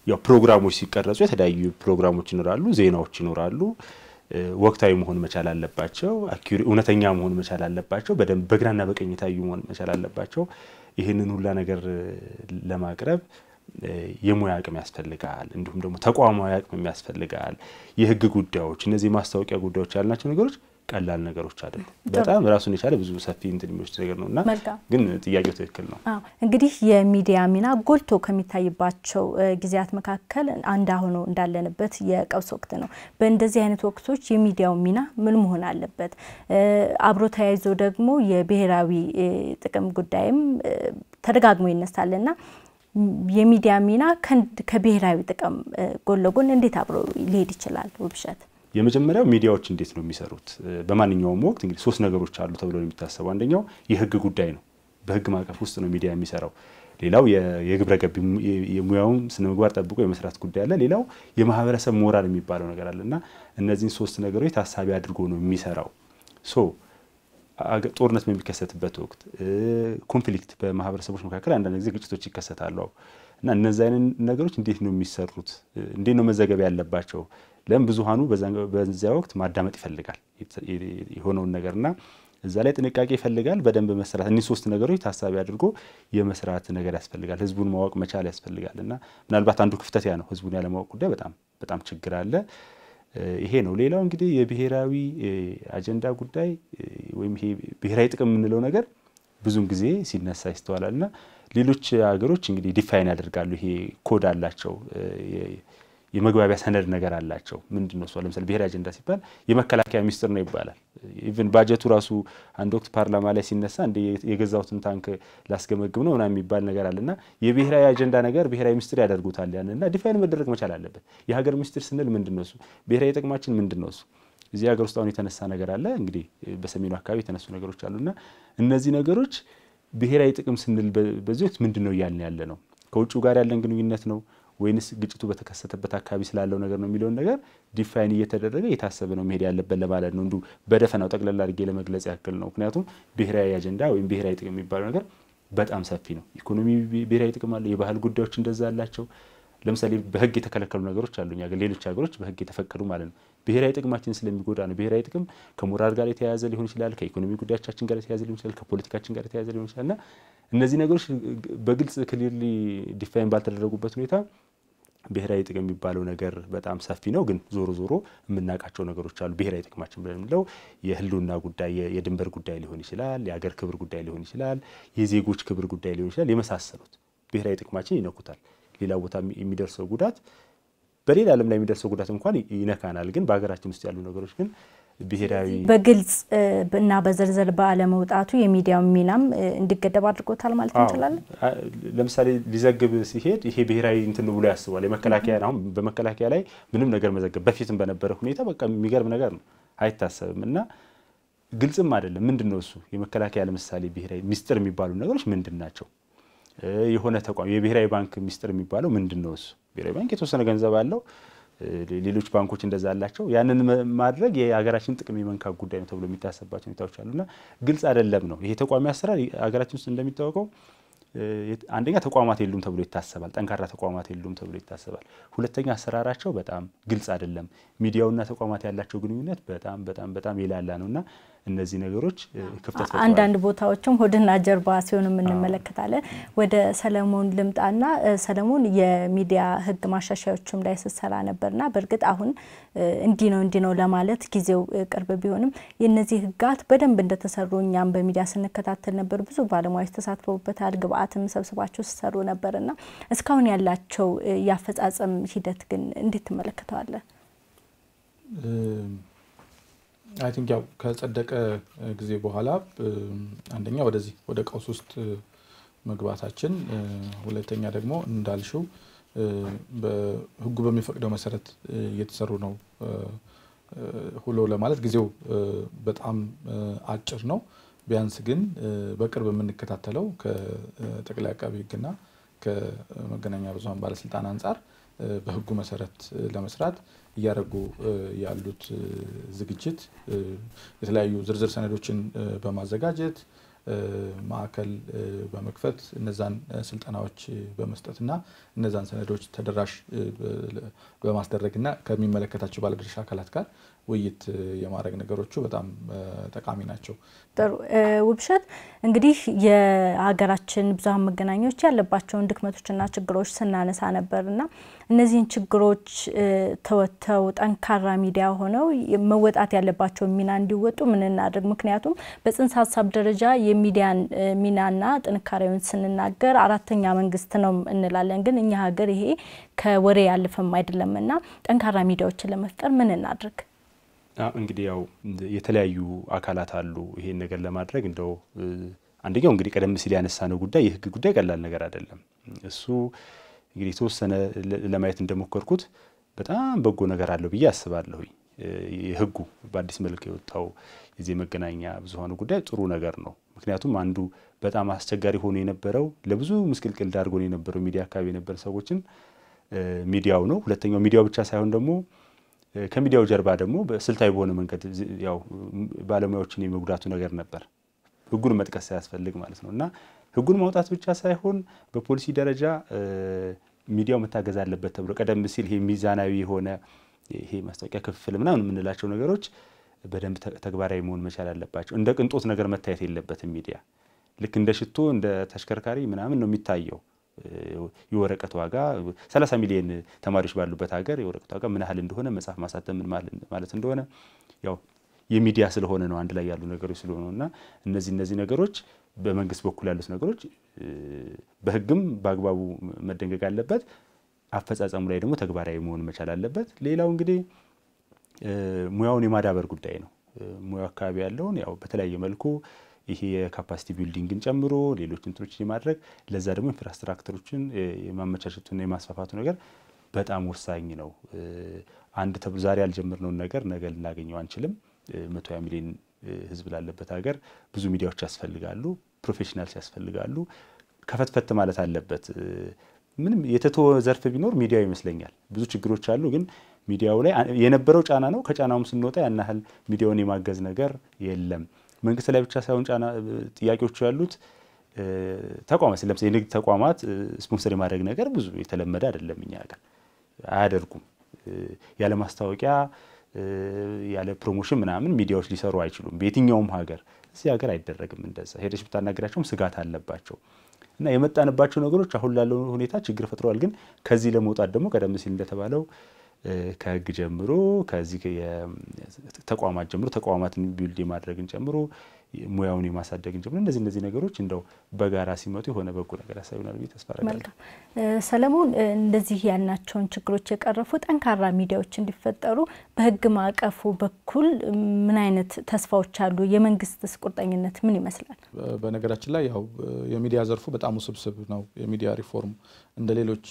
ያው ፕሮግራሞች ሲቀረጹ የተለያዩ ፕሮግራሞች ይኖራሉ፣ ዜናዎች ይኖራሉ። ወቅታዊ መሆን መቻል አለባቸው። እውነተኛ መሆን መቻል አለባቸው። በደንብ በግራና በቀኝ የታዩ መሆን መቻል አለባቸው። ይህንን ሁላ ነገር ለማቅረብ የሙያ አቅም ያስፈልጋል። እንዲሁም ደግሞ ተቋማዊ አቅም ያስፈልጋል። የህግ ጉዳዮች፣ እነዚህ የማስታወቂያ ጉዳዮች ያልናቸው ነገሮች ቀላል ነገሮች አይደሉም። በጣም ራሱን የቻለ ብዙ ሰፊ እንትን የሚወስድ ነገር ነው እና ግን ጥያቄው ትክክል ነው። እንግዲህ የሚዲያ ሚና ጎልቶ ከሚታይባቸው ጊዜያት መካከል አንድ አሁኑ እንዳለንበት የቀውስ ወቅት ነው። በእንደዚህ አይነት ወቅቶች የሚዲያው ሚና ምን መሆን አለበት? አብሮ ተያይዞ ደግሞ የብሔራዊ ጥቅም ጉዳይም ተደጋግሞ ይነሳልና የሚዲያ ሚና ከብሔራዊ ጥቅም ጎን ለጎን እንዴት አብሮ ሊሄድ ይችላል? ውብሸት የመጀመሪያው ሚዲያዎች እንዴት ነው የሚሰሩት? በማንኛውም ወቅት እንግዲህ ሶስት ነገሮች አሉ ተብሎ ነው አንደኛው የህግ ጉዳይ ነው። በህግ ማዕቀፍ ውስጥ ነው ሚዲያ የሚሰራው። ሌላው የግብረ ገብ የሙያውን ስነ ምግባር ጠብቆ የመስራት ጉዳይ አለ። ሌላው የማህበረሰብ ሞራል የሚባለው ነገር አለ እና እነዚህን ሶስት ነገሮች ታሳቢ አድርጎ ነው የሚሰራው። so ጦርነት በሚከሰትበት ወቅት conflict በማህበረሰቦች መካከል አንዳንድ ጊዜ ግጭቶች ይከሰታሉ እና እነዚህ አይነት ነገሮች እንዴት ነው የሚሰሩት? እንዴት ነው መዘገብ ያለባቸው? ለምን ብዙሃኑ በዚያ ወቅት ማዳመጥ ይፈልጋል የሆነውን ነገርና እዛ ላይ ጥንቃቄ ይፈልጋል። በደንብ መስራት እኒህ ሶስት ነገሮች ታሳቢ አድርጎ የመስራት ነገር ያስፈልጋል። ህዝቡን ማወቅ መቻል ያስፈልጋል እና ምናልባት አንዱ ክፍተት ያ ነው። ህዝቡን ያለማወቅ ጉዳይ በጣም በጣም ችግር አለ። ይሄ ነው። ሌላው እንግዲህ የብሔራዊ አጀንዳ ጉዳይ ወይም ይሄ ብሔራዊ ጥቅም የምንለው ነገር ብዙም ጊዜ ሲነሳ ይስተዋላል እና ሌሎች ሀገሮች እንግዲህ define ያደርጋሉ። ይሄ ኮድ አላቸው የመግባቢያ ሰነድ ነገር አላቸው። ምንድን ነው እሷ? ለምሳሌ ብሔራዊ አጀንዳ ሲባል የመከላከያ ሚስጥር ነው ይባላል። even ባጀቱ ራሱ አንድ ወቅት ፓርላማ ላይ ሲነሳ እንደ የገዛሁትን ታንክ ላስገመግብ ነው ምናምን የሚባል ነገር አለ እና የብሔራዊ አጀንዳ ነገር ብሔራዊ ሚስጥር ያደርጉታል ያን እና define መደረግ መቻል አለበት። የሀገር ሚስጥር ስንል ምንድን ነው እሱ? ብሔራዊ ጥቅማችን ምንድን ነው እሱ? እዚህ ሀገር ውስጥ አሁን የተነሳ ነገር አለ እንግዲህ በሰሜኑ አካባቢ የተነሱ ነገሮች አሉና እነዚህ ነገሮች ብሔራዊ ጥቅም ስንል በዚህ ወቅት ምንድን ነው እያልን ያለ ነው? ከውጭው ጋር ያለን ግንኙነት ነው ወይንስ ግጭቱ በተከሰተበት አካባቢ ስላለው ነገር ነው የሚለውን ነገር define እየተደረገ የታሰበ ነው መሄድ ያለበት ለማለት ነው። እንዲሁ በደፈናው ጠቅለል አድርጌ ለመግለጽ ያክል ነው። ምክንያቱም ብሔራዊ አጀንዳ ወይም ብሔራዊ ጥቅም የሚባለው ነገር በጣም ሰፊ ነው። ኢኮኖሚ ብሔራዊ ጥቅም አለ። የባህል ጉዳዮች እንደዛ አላቸው። ለምሳሌ በሕግ የተከለከሉ ነገሮች አሉ። እኛ ሌሎች ሀገሮች በሕግ የተፈቀዱ ማለት ነው። ብሔራዊ ጥቅማችን ስለሚጎዳ ነው። ብሔራዊ ጥቅም ከሞራል ጋር የተያያዘ ሊሆን ይችላል። ከኢኮኖሚ ጉዳዮቻችን ጋር የተያያዘ ሊሆን ይችላል። ከፖለቲካችን ጋር የተያያዘ ሊሆን ይችላል እና እነዚህ ነገሮች በግልጽ clearly define ባልተደረጉበት ሁኔታ ብሔራዊ ጥቅም የሚባለው ነገር በጣም ሰፊ ነው። ግን ዞሮ ዞሮ የምናውቃቸው ነገሮች አሉ። ብሔራዊ ጥቅማችን ብለን የምንለው የህልውና ጉዳይ፣ የድንበር ጉዳይ ሊሆን ይችላል። የሀገር ክብር ጉዳይ ሊሆን ይችላል። የዜጎች ክብር ጉዳይ ሊሆን ይችላል። የመሳሰሉት ብሔራዊ ጥቅማችን ይነኩታል። ሌላ ቦታ የሚደርሰው ጉዳት በሌላ ዓለም ላይ የሚደርሰው ጉዳት እንኳን ይነካናል። ግን በሀገራችን ውስጥ ያሉ ነገሮች ግን ብሔራዊ በግልጽ እና በዝርዝር ባለመውጣቱ የሚዲያው ሚናም እንዲገደብ አድርጎታል ማለት እንችላለን። ለምሳሌ ሊዘግብ ሲሄድ ይሄ ብሔራዊ እንትን ብሎ ያስባል። የመከላከያ አሁን በመከላከያ ላይ ምንም ነገር መዘገብ በፊትም በነበረ ሁኔታ በቃ የሚገርም ነገር ነው፣ አይታሰብም እና ግልጽም አይደለም። ምንድን ነው እሱ የመከላከያ ለምሳሌ ብሔራዊ ሚስጥር የሚባሉ ነገሮች ምንድን ናቸው? የሆነ ተቋም የብሔራዊ ባንክ ሚስጥር የሚባለው ምንድን ነው? እሱ ብሔራዊ ባንክ የተወሰነ ገንዘብ አለው ሌሎች ባንኮች እንደዛ አላቸው። ያንን ማድረግ የሀገራችን ጥቅም የመንካት ጉዳይ ነው ተብሎ የሚታሰባቸው ሁኔታዎች አሉና ግልጽ አይደለም ነው ይሄ ተቋሚ አሰራር። ሀገራችን ውስጥ እንደሚታወቀው አንደኛ ተቋማት የሉም ተብሎ ይታሰባል። ጠንካራ ተቋማት የሉም ተብሎ ይታሰባል። ሁለተኛ አሰራራቸው በጣም ግልጽ አይደለም። ሚዲያውና ተቋማት ያላቸው ግንኙነት በጣም በጣም በጣም የላላ ነው እና እነዚህ ነገሮች ክፍተት አንዳንድ ቦታዎችም ሆድና ጀርባ ሲሆን እንመለከታለን። ወደ ሰለሞን ልምጣና ሰለሞን የሚዲያ ሕግ ማሻሻያዎችም ላይ ስትሰራ ነበርና በእርግጥ አሁን እንዲህ ነው እንዲህ ነው ለማለት ጊዜው ቅርብ ቢሆንም የእነዚህ ሕጋት በደንብ እንደተሰሩ እኛም በሚዲያ ስንከታተል ነበር። ብዙ ባለሙያዎች ተሳትፈውበታል። ግብአትም ሰብስባቸው ሲሰሩ ነበርና እስካሁን ያላቸው የአፈጻጸም ሂደት ግን እንዴት ትመለከተዋለን? I think ያው ከጸደቀ ጊዜ በኋላ አንደኛ ወደዚህ ወደ ቀውስ ውስጥ መግባታችን፣ ሁለተኛ ደግሞ እንዳልሽው በህጉ በሚፈቅደው መሰረት እየተሰሩ ነው ሁሎ ለማለት ጊዜው በጣም አጭር ነው። ቢያንስ ግን በቅርብ የምንከታተለው ከጠቅላይ አቃቢ ህግና ከመገናኛ ብዙኃን ባለስልጣን አንጻር በህጉ መሰረት ለመስራት እያደረጉ ያሉት ዝግጅት የተለያዩ ዝርዝር ሰነዶችን በማዘጋጀት ማዕከል በመክፈት እነዛን ስልጠናዎች በመስጠትና እነዛን ሰነዶች ተደራሽ በማስደረግና ከሚመለከታቸው ባለድርሻ አካላት ጋር ውይይት የማድረግ ነገሮቹ በጣም ጠቃሚ ናቸው። ጥሩ ውብሸት፣ እንግዲህ የሀገራችን ብዙኃን መገናኛዎች ያለባቸውን ድክመቶችና ችግሮች ስናነሳ ነበርና እነዚህን ችግሮች ተወጥተው ጠንካራ ሚዲያ ሆነው መወጣት ያለባቸውን ሚና እንዲወጡ ምን እናድርግ? ምክንያቱም በጽንሰ ሀሳብ ደረጃ የሚዲያን ሚናና ጥንካሬውን ስንናገር አራተኛ መንግስት ነው እንላለን። ግን እኛ ሀገር ይሄ ከወሬ ያለፈም አይደለም እና ጠንካራ ሚዲያዎችን ለመፍጠር ምን እናድርግ? እንግዲህ ያው የተለያዩ አካላት አሉ ይሄን ነገር ለማድረግ እንደው አንደኛው እንግዲህ ቀደም ሲል ያነሳነው ጉዳይ የህግ ጉዳይ ቀላል ነገር አይደለም። እሱ እንግዲህ የተወሰነ ለማየት እንደሞከርኩት በጣም በጎ ነገር አለው ብዬ አስባለሁኝ። ህጉ በአዲስ መልክ የወጣው የዚህ መገናኛ ብዙኃኑ ጉዳይ ጥሩ ነገር ነው። ምክንያቱም አንዱ በጣም አስቸጋሪ ሆኖ የነበረው ለብዙ ምስቅልቅል ዳርጎን የነበረው ሚዲያ አካባቢ የነበረ ሰዎችን ሚዲያው ነው። ሁለተኛው ሚዲያው ብቻ ሳይሆን ደግሞ ከሚዲያው ጀርባ ደግሞ በስልታዊ በሆነ መንገድ ያው ባለሙያዎችን የመጉዳቱ ነገር ነበር። ህጉን መጥቀስ ሳያስፈልግ ማለት ነው እና ህጉን ማውጣት ብቻ ሳይሆን በፖሊሲ ደረጃ ሚዲያው መታገዝ አለበት ተብሎ ቀደም ሲል ይሄ ሚዛናዊ የሆነ ይሄ ማስታወቂያ ክፍል ምናምን የምንላቸው ነገሮች በደንብ ተግባራዊ መሆን መቻል አለባቸው። እንደ ቅንጦት ነገር መታየት የለበትም። ሚዲያ ልክ እንደ ሽቶ እንደ ተሽከርካሪ ምናምን ነው የሚታየው። የወረቀት ዋጋ 30 ሚሊዮን ተማሪዎች ባሉበት ሀገር የወረቀት ዋጋ ምን ያህል እንደሆነ መጽሐፍ ማሳተም ምን ማለት እንደሆነ ያው የሚዲያ ስለሆነ ነው አንድ ላይ ያሉ ነገሮች ስለሆኑ እና እነዚህ እነዚህ ነገሮች በመንግስት በኩል ያሉት ነገሮች በህግም በአግባቡ መደንገግ አለበት። አፈጻጸሙ ላይ ደግሞ ተግባራዊ መሆን መቻል አለበት። ሌላው እንግዲህ ሙያውን የማዳበር ጉዳይ ነው። ሙያው አካባቢ ያለውን ያው በተለያየ መልኩ ይሄ የ capacity building ን ጨምሮ ሌሎች እንትኖችን የማድረግ ለዛ ደግሞ infrastructure ኦችን የማመቻቸቱና የማስፋፋቱ ነገር በጣም ወሳኝ ነው። አንድ ዛሬ ያልጀመርነውን ነገር ነገ ልናገኘው አንችልም። መቶ ሃያ ሚሊዮን ህዝብ ላለበት ሀገር ብዙ ሚዲያዎች ያስፈልጋሉ፣ professionals ያስፈልጋሉ። ከፈት ከፈት ማለት አለበት። ምንም የተተወ ዘርፍ ቢኖር ሚዲያው ይመስለኛል። ብዙ ችግሮች አሉ፣ ግን ሚዲያው ላይ የነበረው ጫና ነው። ከጫናውም ስንወጣ ያን ያህል ሚዲያውን የማገዝ ነገር የለም። መንግስት ላይ ብቻ ሳይሆን ጫና ጥያቄዎቹ ያሉት ተቋማት ለምሳሌ የንግድ ተቋማት ስፖንሰር የማድረግ ነገር ብዙ የተለመደ አይደለም። እኛ ሀገር አያደርጉም። ያለ ማስታወቂያ ያለ promotion ምናምን ሚዲያዎች ሊሰሩ አይችሉም። በየትኛውም ሀገር እዚህ ሀገር አይደረግም። እንደዛ ሄደች ብታናገራቸውም ስጋት አለባቸው እና የመጣንባቸው ነገሮች አሁን ላለው ሁኔታ ችግር ፈጥረዋል። ግን ከዚህ ለመውጣት ደግሞ ቀደም ሲል እንደተባለው ከህግ ጀምሮ ከዚህ ተቋማት ጀምሮ ተቋማትን build የማድረግን ጨምሮ ሙያውን የማሳደግን ጨምሮ እነዚህ እነዚህ ነገሮች እንደው በጋራ ሲመጡ የሆነ በጎ ነገር ያሳዩናል ብዬ ተስፋ አደርጋለሁ። ሰለሞን፣ እንደዚህ ያልናቸውን ችግሮች የቀረፉ ጠንካራ ሚዲያዎች እንዲፈጠሩ በህግ ማዕቀፉ በኩል ምን አይነት ተስፋዎች አሉ? የመንግስትስ ቁርጠኝነት ምን ይመስላል? በነገራችን ላይ ያው የሚዲያ ዘርፉ በጣም ውስብስብ ነው። የሚዲያ ሪፎርም እንደ ሌሎች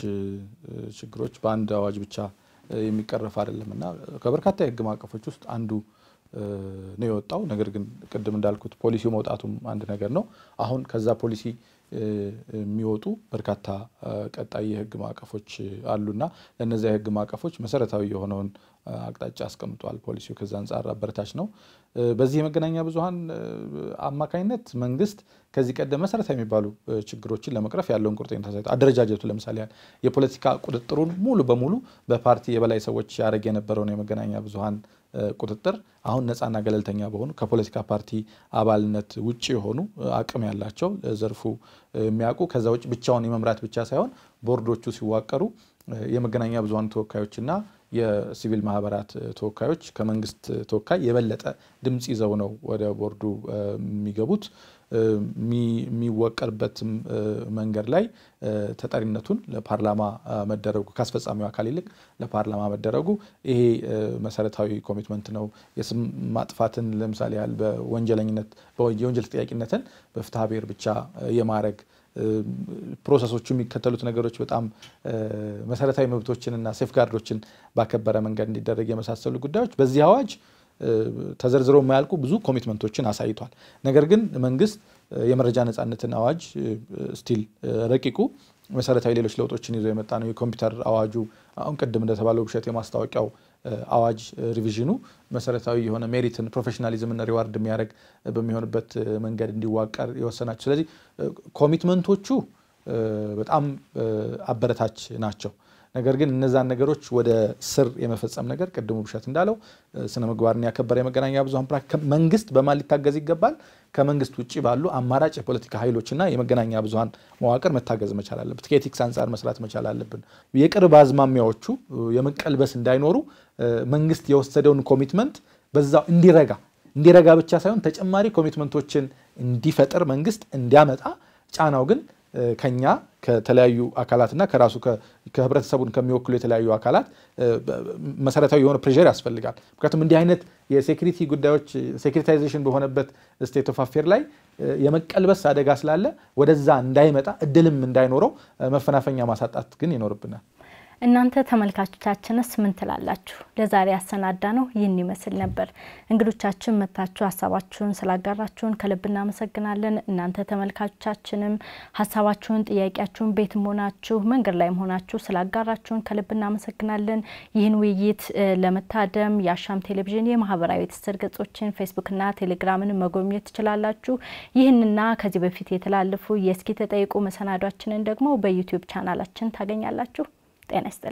ችግሮች በአንድ አዋጅ ብቻ የሚቀረፍ አይደለም እና ከበርካታ የህግ ማዕቀፎች ውስጥ አንዱ ነው የወጣው። ነገር ግን ቅድም እንዳልኩት ፖሊሲው መውጣቱም አንድ ነገር ነው። አሁን ከዛ ፖሊሲ የሚወጡ በርካታ ቀጣይ የህግ ማዕቀፎች አሉና ለእነዚያ የህግ ማዕቀፎች መሰረታዊ የሆነውን አቅጣጫ አስቀምጧል። ፖሊሲው ከዛ አንጻር አበረታች ነው። በዚህ የመገናኛ ብዙኃን አማካኝነት መንግስት ከዚህ ቀደም መሰረታዊ የሚባሉ ችግሮችን ለመቅረፍ ያለውን ቁርጠኝነት አሳይቷል። አደረጃጀቱ ለምሳሌ የፖለቲካ ቁጥጥሩን ሙሉ በሙሉ በፓርቲ የበላይ ሰዎች ያደርግ የነበረውን የመገናኛ ብዙኃን ቁጥጥር አሁን ነፃና ገለልተኛ በሆኑ ከፖለቲካ ፓርቲ አባልነት ውጭ የሆኑ አቅም ያላቸው ዘርፉ የሚያውቁ ከዛ ውጭ ብቻውን የመምራት ብቻ ሳይሆን ቦርዶቹ ሲዋቀሩ የመገናኛ ብዙኃን ተወካዮችና የሲቪል ማህበራት ተወካዮች ከመንግስት ተወካይ የበለጠ ድምፅ ይዘው ነው ወደ ቦርዱ የሚገቡት። የሚዋቀርበትም መንገድ ላይ ተጠሪነቱን ለፓርላማ መደረጉ ከአስፈጻሚው አካል ይልቅ ለፓርላማ መደረጉ ይሄ መሰረታዊ commitment ነው። የስም ማጥፋትን ለምሳሌ ያህል በወንጀለኝነት የወንጀል ተጠያቂነትን በፍትሐ ብሔር ብቻ የማድረግ process ኦቹ የሚከተሉት ነገሮች በጣም መሰረታዊ መብቶችንና safeguard ኦችን ባከበረ መንገድ እንዲደረግ የመሳሰሉ ጉዳዮች በዚህ አዋጅ ተዘርዝረው የማያልቁ ብዙ commitment ኦችን አሳይቷል። ነገር ግን መንግስት የመረጃ ነጻነትን አዋጅ still ረቂቁ መሰረታዊ ሌሎች ለውጦችን ይዞ የመጣ ነው። የኮምፒውተር አዋጁ አሁን ቅድም እንደተባለው ውብሸት የማስታወቂያው አዋጅ revision ኑ መሰረታዊ የሆነ merit ን professionalism ን reward የሚያደርግ በሚሆንበት መንገድ እንዲዋቀር የወሰናቸው። ስለዚህ commitment ኦቹ በጣም አበረታች ናቸው። ነገር ግን እነዛን ነገሮች ወደ ስር የመፈጸም ነገር ቅድም ውብሸት እንዳለው ስነ ምግባርን ያከበረ የመገናኛ ብዙኃን መንግስት በማን ሊታገዝ ይገባል? ከመንግስት ውጭ ባሉ አማራጭ የፖለቲካ ኃይሎችና የመገናኛ ብዙኃን መዋቅር መታገዝ መቻል አለበት። ከ ethics አንጻር መስራት መቻል አለብን። የቅርብ አዝማሚያዎቹ የመቀልበስ እንዳይኖሩ መንግስት የወሰደውን commitment በዛው እንዲረጋ እንዲረጋ ብቻ ሳይሆን ተጨማሪ commitment ኦችን እንዲፈጥር መንግስት እንዲያመጣ ጫናው ግን ከኛ ከተለያዩ አካላትና ከራሱ ከህብረተሰቡን ከሚወክሉ የተለያዩ አካላት መሰረታዊ የሆነ pressure ያስፈልጋል። ምክንያቱም እንዲህ አይነት የ security ጉዳዮች securitization በሆነበት state of affair ላይ የመቀልበስ አደጋ ስላለ ወደዛ እንዳይመጣ እድልም እንዳይኖረው መፈናፈኛ ማሳጣት ግን ይኖርብናል። እናንተ ተመልካቾቻችንስ ምን ትላላችሁ? ለዛሬ ያሰናዳነው ይህን ይመስል ነበር። እንግዶቻችን መጥታችሁ ሀሳባችሁን ስላጋራችሁን ከልብ እናመሰግናለን። እናንተ ተመልካቾቻችንም ሀሳባችሁን፣ ጥያቄያችሁን ቤትም ሆናችሁ መንገድ ላይም ሆናችሁ ስላጋራችሁን ከልብ እናመሰግናለን። ይህን ውይይት ለመታደም የአሻም ቴሌቪዥን የማህበራዊ ትስስር ገጾችን ፌስቡክና ቴሌግራምን መጎብኘት ትችላላችሁ። ይህንና ከዚህ በፊት የተላለፉ የእስኪ ተጠይቁ መሰናዷችንን ደግሞ በዩቲዩብ ቻናላችን ታገኛላችሁ። till nästa.